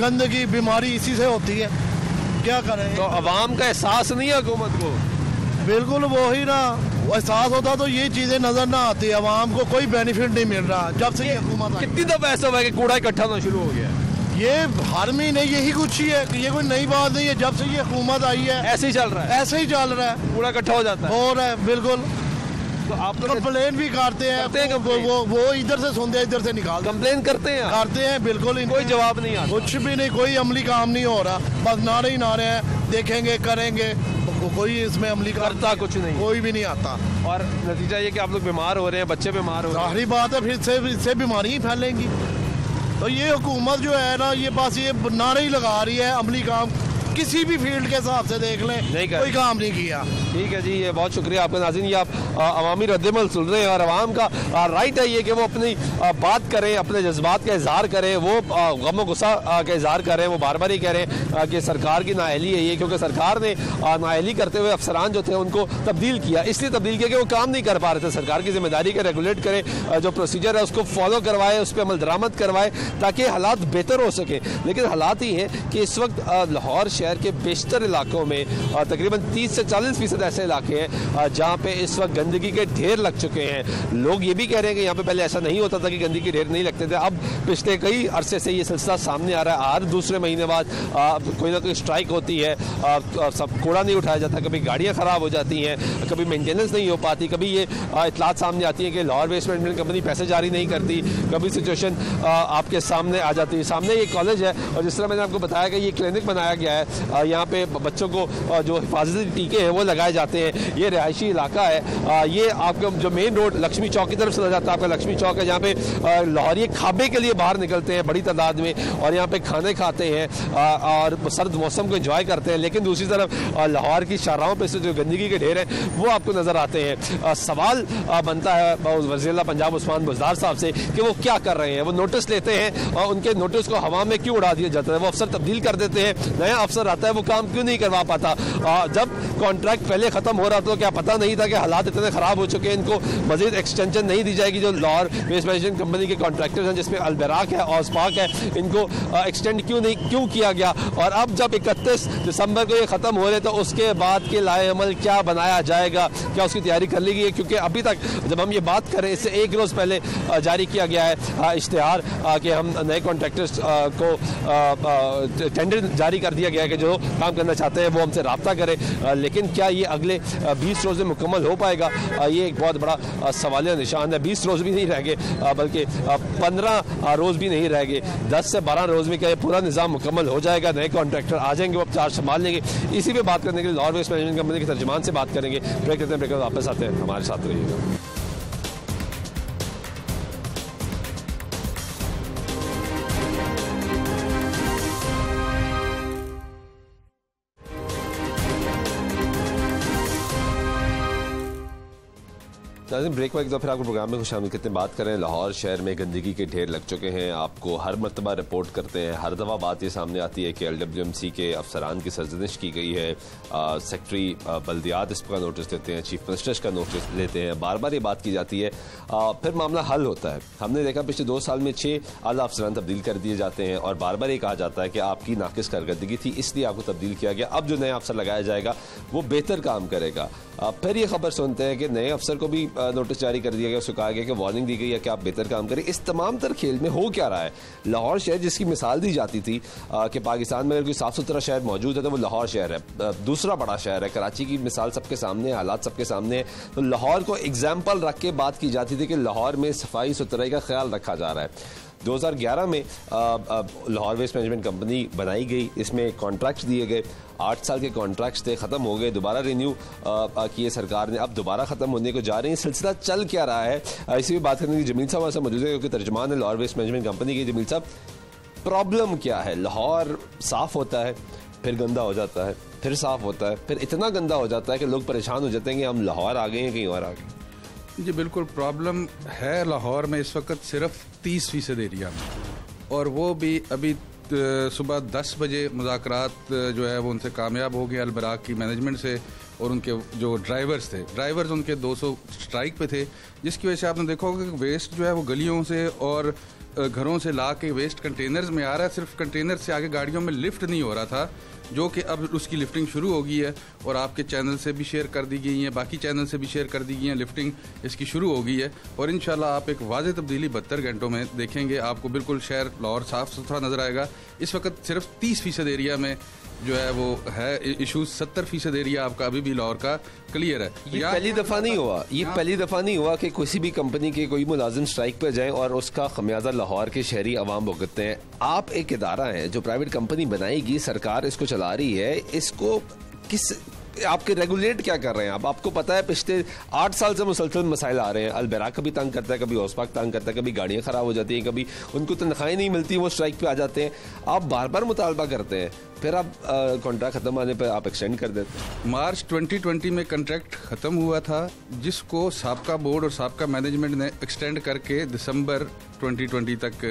गंदगी बीमारी इसी से होती है। क्या करें? तो अवाम का एहसास नहीं है हुकूमत को? बिल्कुल वो ही ना। एहसास होता तो ये चीज़ें नज़र ना आती अवाम को कोई बेनिफिट नहीं मिल रहा। जब से ये हुकूमत कितनी दफ़ा ऐसा हुआ है कि कूड़ा इकट्ठा होना शुरू हो गया? ये हर महीने यही कुछ ही है कि ये कोई नई बात नहीं है। जब से ये हुकूमत आई है ऐसे ही चल रहा है। ऐसे ही चल रहा है। कूड़ा इकट्ठा हो जाता है। हो रहा है बिल्कुल। तो आप लोग कंप्लेन भी करते हैं। करते हैं वो, वो वो इधर से सुनते हैं इधर से निकाल कंप्लेन करते हैं। करते हैं बिल्कुल कोई जवाब नहीं आता। कुछ भी नहीं कोई अमली काम नहीं हो रहा। बस नारे ही नारे हैं। देखेंगे करेंगे। को, कोई इसमें अमली करता कुछ नहीं। कोई भी नहीं आता। और नतीजा ये कि आप लोग बीमार हो रहे हैं बच्चे बीमार हो रहे हैं। सारी बात है फिर से इससे बीमारी ही फैलेंगी। तो ये हुकूमत जो है ना ये बस ये नारे ही लगा रही है अमली काम। किसी भी फ़ील्ड के हिसाब से देख लें कोई काम नहीं किया। ठीक है जी ये बहुत शुक्रिया आपका नाजिन ये आप अवामी रद्दमल सुन रहे हैं और आवाम का राइट है ये कि वो अपनी बात करें अपने जज्बात का इजहार करें वो गम गुस्सा का इजहार करें वो बार बार ही कह रहे हैं कि सरकार की नाअहली है ये क्योंकि सरकार ने आ, नाअहली करते हुए अफसरान जो थे उनको तब्दील किया इसलिए तब्दील किया कि वो काम नहीं कर पा रहे थे सरकार की ज़िम्मेदारी के रेगुलेट करें जो प्रोसीजर है उसको फॉलो करवाए उस पर अमल दरामद करवाए ताकि हालात बेहतर हो सके लेकिन हालात ही हैं कि इस वक्त लाहौर शहर के बेशतर इलाकों में तकरीबन 30 से 40 फ़ीसद ऐसे इलाके हैं जहाँ पे इस वक्त गंदगी के ढेर लग चुके हैं। लोग ये भी कह रहे हैं कि यहाँ पे पहले ऐसा नहीं होता था कि गंदगी के ढेर नहीं लगते थे। अब पिछले कई अरसे से ये सिलसिला सामने आ रहा है। हर दूसरे महीने बाद कोई ना कोई स्ट्राइक होती है। सब कूड़ा नहीं उठाया जाता, कभी गाड़ियाँ ख़राब हो जाती हैं, कभी मेंटेनेंस नहीं हो पाती, कभी ये इतलात सामने आती है कि लाहौर वेस्ट मैनेजमेंट कंपनी पैसे जारी नहीं करती, कभी सिचुएशन आपके सामने आ जाती है। सामने ये कॉलेज है और जिस तरह मैंने आपको बताया कि ये क्लिनिक बनाया गया है यहाँ पे बच्चों को जो हिफाजती टीके हैं वो लगाए जाते हैं। ये रिहायशी इलाका है। आ, ये आपका जो मेन रोड लक्ष्मी चौक की तरफ़ से जाता है। आपका लक्ष्मी चौक है जहाँ पे लाहौरी खाबे के लिए बाहर निकलते हैं बड़ी तादाद में और यहाँ पे खाने खाते हैं और सर्द मौसम को इंजॉय करते हैं। लेकिन दूसरी तरफ़ लाहौर की शाहराहों पे से जो गंदगी के ढेर हैं वो आपको नज़र आते हैं। सवाल बनता है वजी पंजाब उस्मान बुजदार साहब से कि वो क्या कर रहे हैं। वो नोटिस लेते हैं और उनके नोटिस को हवा में क्यों उड़ा दिया जाता है? वो अफसर तब्दील कर देते हैं। नया अफसर आता है वो काम क्यों नहीं करवा पाता? जब कॉन्ट्रैक्ट पहले ख़त्म हो रहा तो क्या पता नहीं था कि हालात इतने ख़राब हो चुके हैं। इनको मजीद एक्सटेंशन नहीं दी जाएगी, जो लाहौर वेस्ट मैनेजमेंट कंपनी के कॉन्ट्रैक्टर्स हैं, जिसमें अलबराक है ऑसपाक है, इनको एक्सटेंड क्यों नहीं, क्यों किया गया? और अब जब इकतीस दिसंबर को ये ख़त्म हो रहे तो उसके बाद के लाए अमल क्या बनाया जाएगा? क्या उसकी तैयारी कर ली गई है? क्योंकि अभी तक जब हम ये बात करें, इससे एक रोज़ पहले जारी किया गया है इश्तहार कि हम नए कॉन्ट्रैक्टर्स को टेंडर जारी कर दिया गया है कि जो काम करना चाहते हैं, वो हमसे रबता करें। लेकिन क्या ये अगले बीस रोज़ में मुकम्मल हो पाएगा। ये एक बहुत बड़ा सवाल निशान है। बीस रोज़ भी नहीं रह गए बल्कि पंद्रह रोज़ भी नहीं रह गए दस से बारह रोज़ में क्या पूरा निज़ाम मुकम्मल हो जाएगा? नए कॉन्ट्रैक्टर आ जाएँगे, वो चार्ज संभाल लेंगे। इसी पर बात करने के लिए लाहौर वेस्ट मैनेजमेंट कंपनी के तर्जमान से बात करेंगे। ब्रेक करते हैं, ब्रेक वापस आते हैं। हमारे साथ रहिएगा। नाजिम ब्रेक वाइक तो फिर आपको प्रोग्राम में शामिल करते हैं बात करें लाहौर शहर में गंदगी के ढेर लग चुके हैं। आपको हर मरतबा रिपोर्ट करते हैं। हर दफ़ा बात ये सामने आती है कि एल डब्ल्यू एम सी के अफसरान की सरजनिश की गई है। सेक्रेटरी बल्दियात इस का नोटिस देते हैं चीफ मिनिस्टर्स का नोटिस लेते हैं। बार बार ये बात की जाती है। आ, फिर मामला हल होता है। हमने देखा पिछले दो साल में छः आला अफसरान तब्दील कर दिए जाते हैं और बार बार ये कहा जाता है कि आपकी नाकस कारकर्दगी थी इसलिए आपको तब्दील किया गया। अब जो नया अफसर लगाया जाएगा वो बेहतर काम करेगा। फिर ये खबर सुनते हैं कि नए अफसर को भी नोटिस जारी कर दिया गया उसको कहा गया कि वार्निंग दी गई है कि आप बेहतर काम करें। इस तमाम तर खेल में हो क्या रहा है? लाहौर शहर, जिसकी मिसाल दी जाती थी कि पाकिस्तान में अगर कोई साफ़ सुथरा शहर मौजूद है तो वो लाहौर शहर है। दूसरा बड़ा शहर है। कराची की मिसाल सबके सामने हालात सबके सामने तो लाहौर को एग्ज़ाम्पल रख के बात की जाती थी कि लाहौर में सफ़ाई सुथराई का ख्याल रखा जा रहा है। 2011 में लाहौर वेस्ट मैनेजमेंट कंपनी बनाई गई। इसमें कॉन्ट्रैक्ट दिए गए। आठ साल के कॉन्ट्रैक्ट्स थे, ख़त्म हो गए, दोबारा रिन्यू किए सरकार ने। अब दोबारा ख़त्म होने को जा रही है। सिलसिला चल क्या रहा है? इसी भी बात करने की जमील साहब से मौजूद है, क्योंकि तर्जमान है लाहौर वेस्ट मैनेजमेंट कंपनी की। जमील साहब प्रॉब्लम क्या है? लाहौर साफ़ होता है, फिर गंदा हो जाता है, फिर साफ़ होता है, फिर इतना गंदा हो जाता है कि लोग परेशान हो जाते हैं कि हम लाहौर आ गए हैं, कहीं और आ गए। जी, बिल्कुल प्रॉब्लम है लाहौर में इस वक्त सिर्फ़ तीस फ़ीसद एरिया में। और वो भी अभी सुबह दस बजे मुजाकर जो है वो उनसे कामयाब हो गए अलबराग की मैनेजमेंट से और उनके जो ड्राइवर्स थे। ड्राइवर्स उनके 200 स्ट्राइक पे थे, जिसकी वजह से आपने देखा होगा कि वेस्ट जो है वो गलियों से और घरों से ला के वेस्ट कंटेनर्स में आ रहा है। सिर्फ़ कंटेनर से आगे गाड़ियों में लिफ्ट नहीं हो रहा था। जो कि अब उसकी लिफ्टिंग शुरू हो गई है और आपके चैनल से भी शेयर कर दी गई है, बाकी चैनल से भी शेयर कर दी गई है लिफ्टिंग इसकी शुरू हो गई है। और इन आप एक वाज तब्दीली बहत्तर घंटों में देखेंगे, आपको बिल्कुल शहर लाहौर साफ़ सुथरा नज़र आएगा। इस वक्त सिर्फ़ तीस फ़ीसद एरिया में जो है वो है इशू सत्तर फ़ीसद एरिया आपका अभी भी लाहौर का क्लियर है। ये पहली दफ़ा नहीं हुआ। ये पहली दफ़ा नहीं हुआ कि किसी भी कंपनी के कोई मुलाजिम स्ट्राइक पर जाए और उसका खमियाजा लाहौर के शहरी अवाम भुगतते हैं। आप एक इदारा है जो प्राइवेट कंपनी बनाएगी सरकार इसको चला रही है इसको किस आपके रेगुलेट क्या कर रहे हैं आप? आपको पता है पिछले आठ साल से मुसलसल मसाइल आ रहे हैं। अलबरा कभी तंग करता है, कभी ओसपाक तंग करता है, कभी गाड़ियाँ खराब हो जाती हैं, कभी उनको तनख्वाहें नहीं मिलती, वो स्ट्राइक पर आ जाते हैं। आप बार बार मुतालबा करते हैं, फिर आप कॉन्ट्रैक्ट खत्म आने पर आप एक्सटेंड कर देते मार्च 2020 में कंट्रैक्ट खत्म हुआ था, जिसको सबका बोर्ड और सबका मैनेजमेंट ने एक्सटेंड करके दिसंबर 2020 तक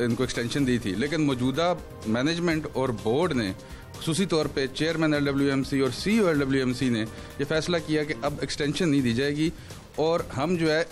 इनको एक्सटेंशन दी थी। लेकिन मौजूदा मैनेजमेंट और बोर्ड ने खसूसी तौर पर chairman L W M C और C O L W M C ने यह फैसला किया कि अब एक्सटेंशन नहीं दी जाएगी और हम जो है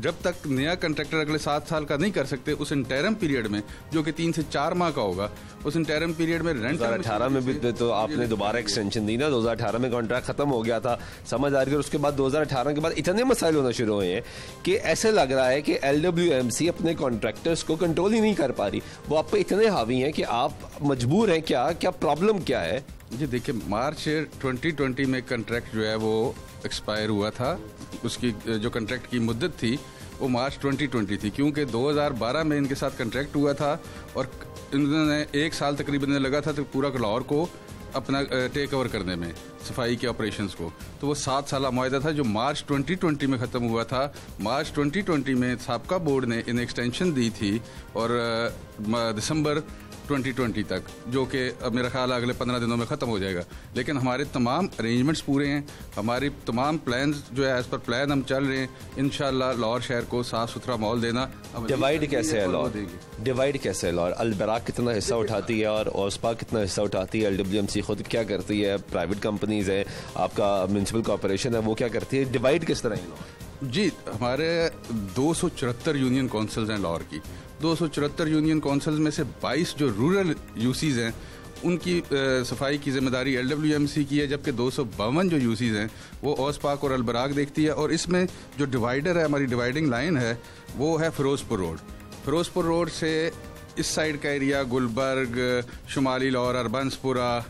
जब तक नया कंट्रैक्टर अगले सात साल का नहीं कर सकते उस इंटरम पीरियड में जो कि तीन से चार माह का होगा उस इंटरम पीरियड में रेंट 2018 में भी तो आपने दोबारा एक्सटेंशन दी ना 2018 में कॉन्ट्रैक्ट खत्म हो गया था समझ आ रही है उसके बाद 2018 के बाद इतने मसाइल होना शुरू हुए हैं कि ऐसे लग रहा है कि एलडब्ल्यूएमसी अपने कॉन्ट्रैक्टर्स को कंट्रोल ही नहीं कर पा रही। वो आप पे इतने हावी हैं कि आप मजबूर हैं क्या? क्या प्रॉब्लम क्या है? जी देखिए मार्च 2020 में कंट्रैक्ट जो है वो एक्सपायर हुआ था, उसकी, जो कंट्रैक्ट की मुद्दत थी, वो मार्च 2020 थी, क्योंकि 2012 में इनके साथ कंट्रैक्ट हुआ था और इन्होंने एक साल तकरीबन लगा था तो पूरा लाहौर को अपना टेक ओवर करने में, सफ़ाई के ऑपरेशंस को। तो वो सात साल माहा था जो मार्च 2020 में ख़त्म हुआ था। मार्च 2020 में सबका बोर्ड ने इन्हें एक्सटेंशन दी थी और दिसंबर 2020 तक जो कि अब मेरा ख्याल अगले पंद्रह दिनों में ख़त्म हो जाएगा। लेकिन हमारे तमाम अरेंजमेंट्स पूरे हैं हमारी तमाम प्लान जो है एज़ पर प्लान हम चल रहे हैं। इन लाहौर शहर को साफ़ सुथरा माहौल देना। डिवाइड कैसे है लाहौर? डिवाइड कैसे है लाहौर? अलबराक कितना हिस्सा उठाती है और ओसपा कितना हिस्सा उठाती है? एलडब्ल्यूएमसी खुद क्या करती है? प्राइवेट कंपनीज़ है आपका म्यूनसिपल कॉरपोरेशन है वो क्या करती है? डिवाइड किस तरह है जी हमारे दो सौ चौहत्तर यूनियन काउंसिल्स हैं लाहौर की। दो सौ चौहत्तर यूनियन काउंसिल्स में से 22 जो रूरल यूसीज हैं, उनकी सफ़ाई की ज़िम्मेदारी एलडब्ल्यूएमसी की है, जबकि दो सौ बावन जो यूसीज हैं, वो ओस पाक और अलबराग देखती है। और इसमें जो डिवाइडर है, हमारी डिवाइडिंग लाइन है, वो है फिरोजपुर रोड। फिरोजपुर रोड से इस साइड का एरिया, गुलबर्ग, शुमाली, Lahore, Arbanspura,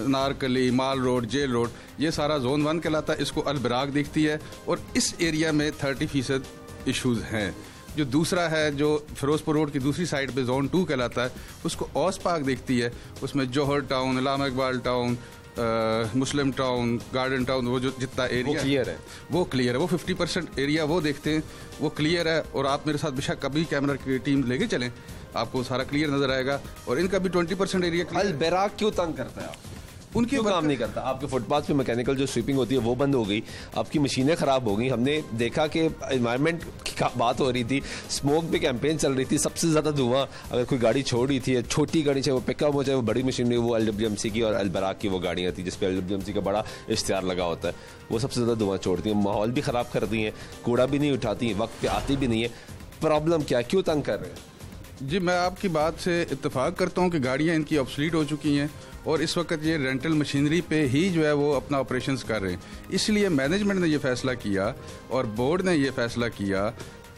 Anarkali, mall road, jail road, ये सारा जोन वन कहलाता है। इसको अलबराग देखती है और इस एरिया में थर्टी फ़ीसद इशूज़ हैं। जो दूसरा है जो फिरोजपुर रोड की दूसरी साइड पे जोन टू कहलाता है उसको ओस पार्क देखती है। उसमें Johar town Allama Iqbal town Muslim town garden town वो जो जितना एरिया clear है। वो क्लियर है। वो 50 परसेंट एरिया वो देखते हैं वो क्लियर है और आप मेरे साथ बेशक कभी कैमरा की टीम लेके चलें आपको सारा क्लियर नज़र आएगा और इनका भी 20 परसेंट एरिया अलबराक क्यों तंग करता है आप? उनकी क्यों काम नहीं करता? आपके फुटपाथ पे मैकेनिकल जो स्वीपिंग होती है वो बंद हो गई। आपकी मशीनें खराब हो गई। हमने देखा कि एनवायरनमेंट की बात हो रही थी। स्मोक पे कैंपेन चल रही थी। सबसे ज़्यादा धुआँ अगर कोई गाड़ी छोड़ रही थी छोटी गाड़ी चाहे वो पिकअप हो चाहे वो बड़ी मशीन हो वो एलडब्ल्यूएमसी की और अलबराक की वो गाड़ियाँ थी जिसपे एल का बड़ा इश्तेहार लगा होता है। वो सबसे ज़्यादा धुआँ छोड़ती हैं। माहौल भी खराब करती हैं। कूड़ा भी नहीं उठाती वक्त पे आती भी नहीं है। प्रॉब्लम क्या? क्यों तंग कर रहे हैं? जी, मैं आपकी बात से इतफाक़ करता हूँ कि गाड़ियाँ इनकी ऑब्सलीट हो चुकी हैं और इस वक्त ये रेंटल मशीनरी पे ही जो है वो अपना ऑपरेशन कर रहे हैं। इसलिए मैनेजमेंट ने ये फैसला किया और बोर्ड ने ये फैसला किया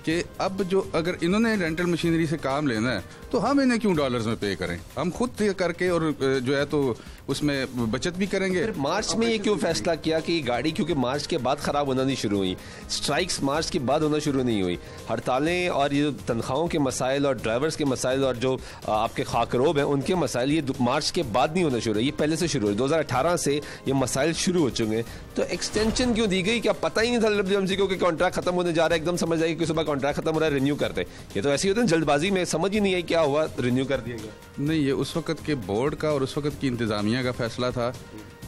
कि अब जो अगर इन्होंने रेंटल मशीनरी से काम लेना है तो हम इन्हें क्यों डॉलर्स में पे करें? हम खुद करके और जो है तो उसमें बचत भी करेंगे। मार्च में ये क्यों फैसला किया कि गाड़ी, क्योंकि मार्च के बाद खराब होना नहीं शुरू हुई। स्ट्राइक्स मार्च के बाद होना शुरू नहीं हुई। हड़तालें और ये तनख्वाहों के मसाइल और ड्राइवर्स के मसाइल और जो आपके खाकरोब हैं, उनके मसाइल ये मार्च के बाद नहीं होना शुरू हुई ये पहले से शुरू हुई दो से ये मसाइल शुरू हो चुके हैं। तो एक्सटेंशन क्यों दी गई? क्या पता ही नहीं था डब्ल्यू को कि कॉन्ट्रैक्ट खत्म होने जा रहा है। एकदम समझ आई कि सुबह कॉन्ट्रैक्ट खत्म हो रहा है रिन्यू करते। ये तो ऐसे होता है, जल्दबाजी में समझ ही नहीं आई क्या हुआ? रिन्यू कर दिया गया। नहीं, ये उस वक्त के बोर्ड का और उस वक्त की इंतज़ामिया का फैसला था,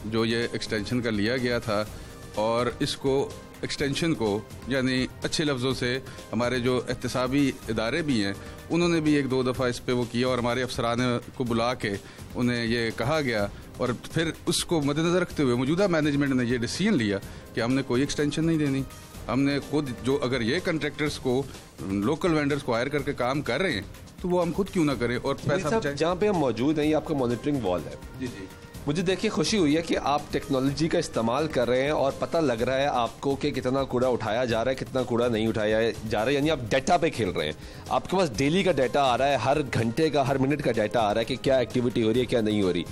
जो ये एक्सटेंशन का लिया गया था और इसको एक्सटेंशन को, यानी अच्छे लफ्ज़ों से हमारे जो एहतसाबी इदारे भी हैं, उन्होंने भी एक दो दफ़ा इस पर वो किया और हमारे अफसरान को बुला के उन्हें ये कहा गया और फिर उसको मद्देनजर रखते हुए मौजूदा मैनेजमेंट ने ये डिसीज़न लिया कि हमने कोई एक्सटेंशन नहीं देनी। हमने खुद जो अगर ये कंट्रैक्टर्स को लोकल वेंडर्स को हायर करके काम कर रहे हैं तो वो हम खुद क्यों ना करें और पैसा जहाँ पे हम मौजूद हैं ये आपका मॉनिटरिंग वॉल है। जी जी। मुझे देखिए खुशी हुई है कि आप टेक्नोलॉजी का इस्तेमाल कर रहे हैं और पता लग रहा है आपको कि कितना कूड़ा उठाया जा रहा है कितना कूड़ा नहीं उठाया जा रहा है यानी आप डेटा पे खेल रहे हैं। आपके पास डेली का डाटा आ रहा है हर घंटे का हर मिनट का डाटा आ रहा है कि क्या एक्टिविटी हो रही है क्या नहीं हो रही।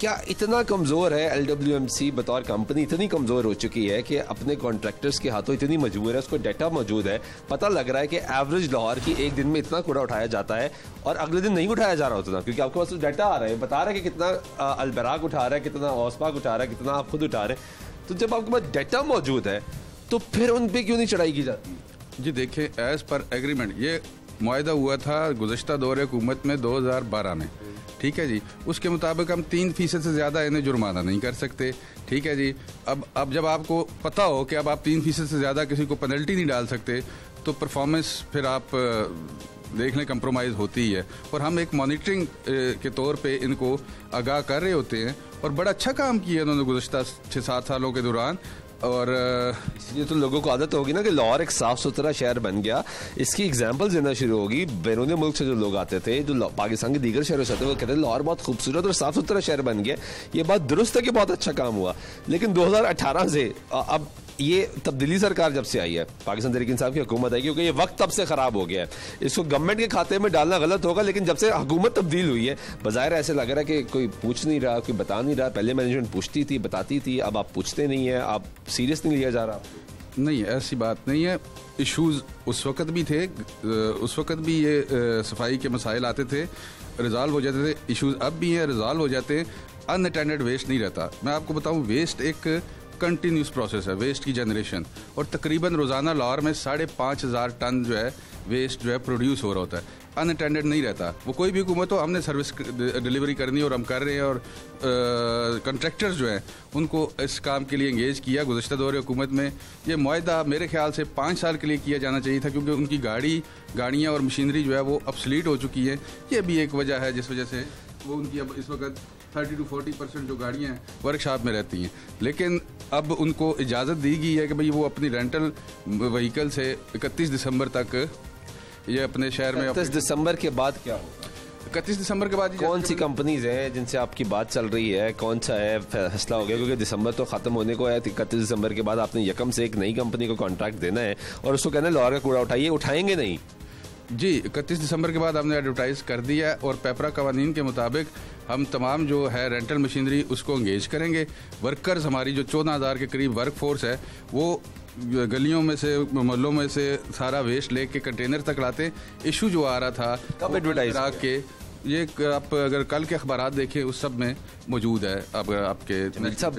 क्या इतना कमज़ोर है एल डब्ल्यू एम सी बतौर कंपनी इतनी कमज़ोर हो चुकी है कि अपने कॉन्ट्रैक्टर्स के हाथों इतनी मजबूर है, उसको डाटा मौजूद है। पता लग रहा है कि एवरेज लाहौर की एक दिन में इतना कूड़ा उठाया जाता है और अगले दिन नहीं उठाया जा रहा उतना, क्योंकि आपके पास तो डाटा आ रहा है। बता रहा है कि कितना अलबराक उठा रहा है, कितना औसपाक उठा रहा है, कितना आप खुद उठा रहे हैं। तो जब आपके पास डाटा मौजूद है तो फिर उन पर क्यों नहीं चढ़ाई की जाती? जी देखिए एज पर एग्रीमेंट ये मुआदा हुआ था गुजशत दौर हुकूमत में 2012 में। ठीक है जी। उसके मुताबिक हम तीन फ़ीसद से ज़्यादा इन्हें जुर्माना नहीं कर सकते। ठीक है जी। अब अब जब आपको पता हो कि अब आप तीन फ़ीसद से ज़्यादा किसी को पेनल्टी नहीं डाल सकते तो परफॉर्मेंस फिर आप देख लें कंप्रोमाइज़ होती ही है। और हम एक मॉनिटरिंग के तौर पे इनको आगाह कर रहे होते हैं। और बड़ा अच्छा काम किया उन्होंने गुजशत छः सात सालों के दौरान। और ये तो लोगों को आदत होगी ना कि लाहौर एक साफ़ सुथरा शहर बन गया। इसकी एग्ज़ाम्पल देना शुरू होगी। बैरून मुल्क से जो लोग आते थे, जो पाकिस्तान के दीगर शहरों से आते वो कहते लाहौर बहुत खूबसूरत और साफ़ सुथरा शहर बन गया। ये बात दुरुस्त है कि बहुत अच्छा काम हुआ। लेकिन 2018 से अब ये तब्दीली सरकार जब से आई है, पाकिस्तान तरीके इंसाफ की हुकूमत आई, क्योंकि ये वक्त तब से खराब हो गया है। इसको गवर्नमेंट के खाते में डालना गलत होगा, लेकिन जब से हुकूमत तब्दील हुई है बाहर ऐसे लग रहा है कि कोई पूछ नहीं रहा, कोई बता नहीं रहा। पहले मैनेजमेंट पूछती थी, बताती थी, अब आप पूछते नहीं है, आप सीरियस नहीं लिया जा रहा। नहीं, ऐसी बात नहीं है। इश्यूज़ उस वक्त भी थे उस वक्त भी ये सफ़ाई के मसाइल आते थे रिजॉल्व हो जाते थे। इश्यूज़ अब भी हैं रिजॉल्व हो जाते हैं। अनअटेंडेड वेस्ट नहीं रहता। मैं आपको बताऊँ वेस्ट एक कंटिन्यूस प्रोसेस है वेस्ट की जनरेशन और तकरीबन रोज़ाना लाहौर में साढ़े पाँच हज़ार टन जो है वेस्ट जो है प्रोड्यूस हो रहा होता है। अनअटेंडेड नहीं रहता। वो कोई भी हुकूमत हो, हमने सर्विस डिलीवरी करनी और हम कर रहे हैं और कंट्रैक्टर्स जो हैं, उनको इस काम के लिए इंगेज किया गुजशत दौर हुकूमत में। ये मुआदा मेरे ख्याल से पाँच साल के लिए किया जाना चाहिए था क्योंकि उनकी गाड़ी, गाड़ियाँ और मशीनरी जो है वो अपसलीट हो चुकी है। ये भी एक वजह है जिस वजह से वो उनकी अब इस वक्त थर्टी टू फोर्टी परसेंट जो गाड़ियाँ हैं वर्कशॉप में रहती हैं। लेकिन अब उनको इजाज़त दी गई है कि भाई वो अपनी रेंटल व्हीकल से इकतीस दिसंबर तक ये अपने शहर में इकतीस दिसंबर के बाद क्या होगा? इकतीस दिसंबर के बाद कौन सी कंपनीज़ हैं जिनसे आपकी बात चल रही है? कौन सा है फैसला हो गया? क्योंकि दिसंबर तो खत्म होने को है इकतीस दिसंबर के बाद आपने यकम से एक नई कंपनी को कॉन्ट्रैक्ट देना है। और उसको कहना है लाहौर का कूड़ा उठाइए उठाएँगे नहीं। जी इकतीस दिसंबर के बाद हमने एडवर्टाइज कर दिया है और पेपरा कवानीन के मुताबिक हम तमाम जो है रेंटल मशीनरी उसको इंगेज करेंगे। वर्कर्स हमारी जो चौदह हज़ार के करीब वर्क फोर्स है वो गलियों में से मोहल्लों में से सारा वेस्ट लेके कंटेनर तक लाते। इशू जो आ रहा था कब एडवर्टाइज के ये आप अगर कल के अखबार देखें उस सब में मौजूद है अब आपके साहब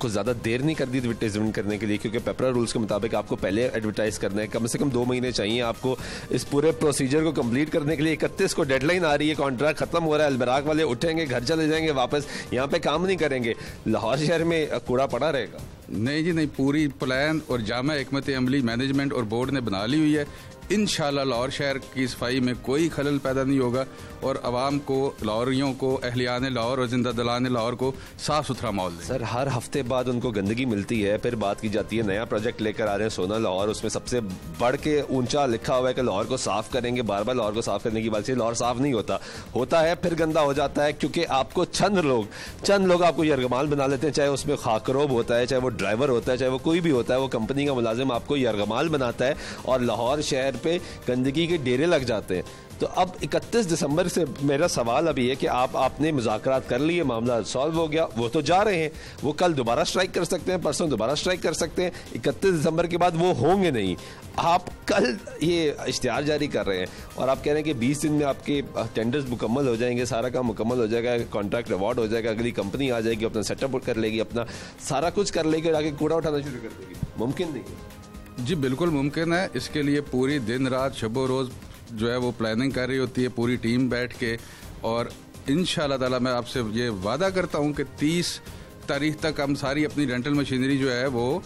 कुछ ज़्यादा देर नहीं कर दी एडवर्टाइजमेंट करने के लिए क्योंकि पेपरा रूल्स के मुताबिक आपको पहले एडवर्टाइज करना है। कम से कम दो महीने चाहिए आपको इस पूरे प्रोसीजर को कंप्लीट करने के लिए। इकतीस को डेडलाइन आ रही है कॉन्ट्रैक्ट खत्म हो रहा है अलबराक वाले उठेंगे घर चले जाएँगे वापस यहाँ पे काम नहीं करेंगे। लाहौर शहर में कूड़ा पड़ा रहेगा। नहीं जी नहीं पूरी प्लान और जामा हमत अमली मैनेजमेंट और बोर्ड ने बना ली हुई है। इन लाहौर शहर की सफ़ाई में कोई खलल पैदा नहीं होगा और आवाम को, लाहौरियों को, अहलियान लाहौर और ज़िंदा दलान लाहौर को साफ़ सुथरा माहौल सर, हर हफ़्ते बाद उनको गंदगी मिलती है, फिर बात की जाती है, नया प्रोजेक्ट लेकर आ रहे हैं सोना लाहौर, उसमें सबसे बढ़ के ऊँचा लिखा हुआ है कि लाहौर को साफ़ करेंगे बार बार लाहौर को साफ़ करने की बात से लाहौर साफ़ नहीं होता। होता है, फिर गंदा हो जाता है, क्योंकि आपको चंद लोग चंद लोग आपको यरगमाल बना लेते हैं, चाहे उसमें खाकरोब होता है, चाहे वो ड्राइवर होता है, चाहे वो कोई भी होता है, वो कंपनी का मुलाजिम आपको यरगमाल बनाता है। और लाहौर शहर पे गंदगी के डेरे लग जाते हैं। तो अब 31 दिसंबर से मेरा सवाल अभी है कि आप, आपने मुजाकरात कर लिए मामला सॉल्व हो गया, वो तो जा रहे हैं। वो कल दोबारा स्ट्राइक कर सकते हैं, परसों दोबारा स्ट्राइक कर सकते हैं। 31 दिसंबर के बाद वो होंगे नहीं। आप कल ये इश्तहार जारी कर रहे हैं और आप कह रहे हैं कि 20 दिन में आपके टेंडर्स मुकम्मल हो जाएँगे, सारा काम मुकम्मल हो जाएगा कॉन्ट्रैक्ट अवार्ड हो जाएगा, अगली कंपनी आ जाएगी, अपना सेटअप कर लेगी, अपना सारा कुछ कर लेगी और आगे कूड़ा उठाना शुरू कर देगी। मुमकिन नहीं है। जी, बिल्कुल मुमकिन है। इसके लिए पूरी दिन रात, शबो रोज़ जो है वो प्लानिंग कर रही होती है, पूरी टीम बैठ के। और इन ताला मैं आपसे ये वादा करता हूँ कि 30 तारीख तक हम सारी अपनी डेंटल मशीनरी जो है वो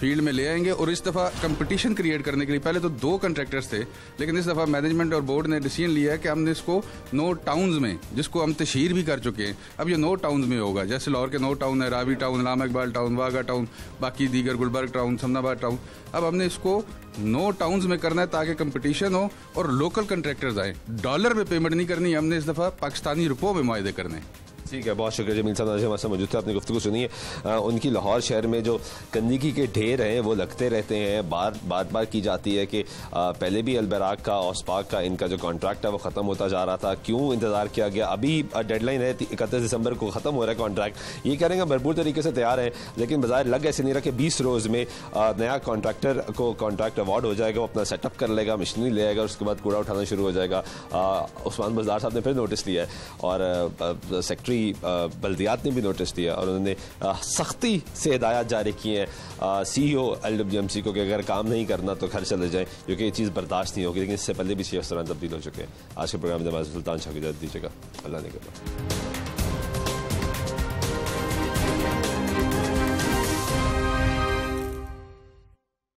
फ़ील्ड में ले आएँगे और इस दफ़ा कंपटीशन क्रिएट करने के लिए, पहले तो दो कंट्रैक्टर्स थे, लेकिन इस दफ़ा मैनेजमेंट और बोर्ड ने डिसीज़न लिया है कि हमने इसको नो टाउन्स में, जिसको हम तशहर भी कर चुके हैं। अब ये नो टाउन्स में होगा, जैसे लाहौर के नो टाउन है, Ravi town Allama Iqbal town Wagah town बाकी दीगर गुलबर्ग टाउन समनाबाद टाउन अब हमने इसको नो टाउन्स में करना है ताकि कंपटीशन हो और लोकल कंट्रैक्टर्स आए। डॉलर में पेमेंट नहीं करनी, हमने इस दफ़ा पाकिस्तानी रुपयों में माहे करने ठीक है बहुत शुक्रिया जमील साहब हमारे साथ मौजूद थे अपनी गुफ्तु सुनिए अ, उनकी लाहौर शहर में जो गंदगी के ढेर हैं वो लगते रहते हैं। बार बार बार की जाती है कि अ, पहले भी अलबराग का औसपाक का इनका जो कॉन्ट्रैक्ट है वो ख़त्म होता जा रहा था। क्यों इंतज़ार किया गया? अभी डेडलाइन है इकतीस दिसंबर को ख़त्म हो रहा है कॉन्ट्रैक्ट। ये कह रहे हैं भरपूर तरीके से तैयार हैं लेकिन बाज़ार लग ऐसे नहीं रहा कि बीस रोज़ में नया कॉन्ट्रैक्टर को कॉन्ट्रैक्ट अवार्ड हो जाएगा वो अपना सेटअप कर लेगा मशीनरी ले आएगा उसके बाद कूड़ा उठाना शुरू हो जाएगा। उस्मान बजदार साहब ने फिर नोटिस लिया है और सेक्रेटरी बल्दियात ने भी नोटिस दिया और उन्होंने सख्ती से हिदायत जारी की हैं। C O L W M C को कि अगर काम नहीं करना तो घर चले जाएँ, क्योंकि ये चीज़ बर्दाश्त नहीं होगी, लेकिन इससे पहले भी सी अफसरान तब्दील हो चुके हैं। आज के प्रोग्राम में सुल्तान शाह की दीजिएगा। अल्लाह ने कहा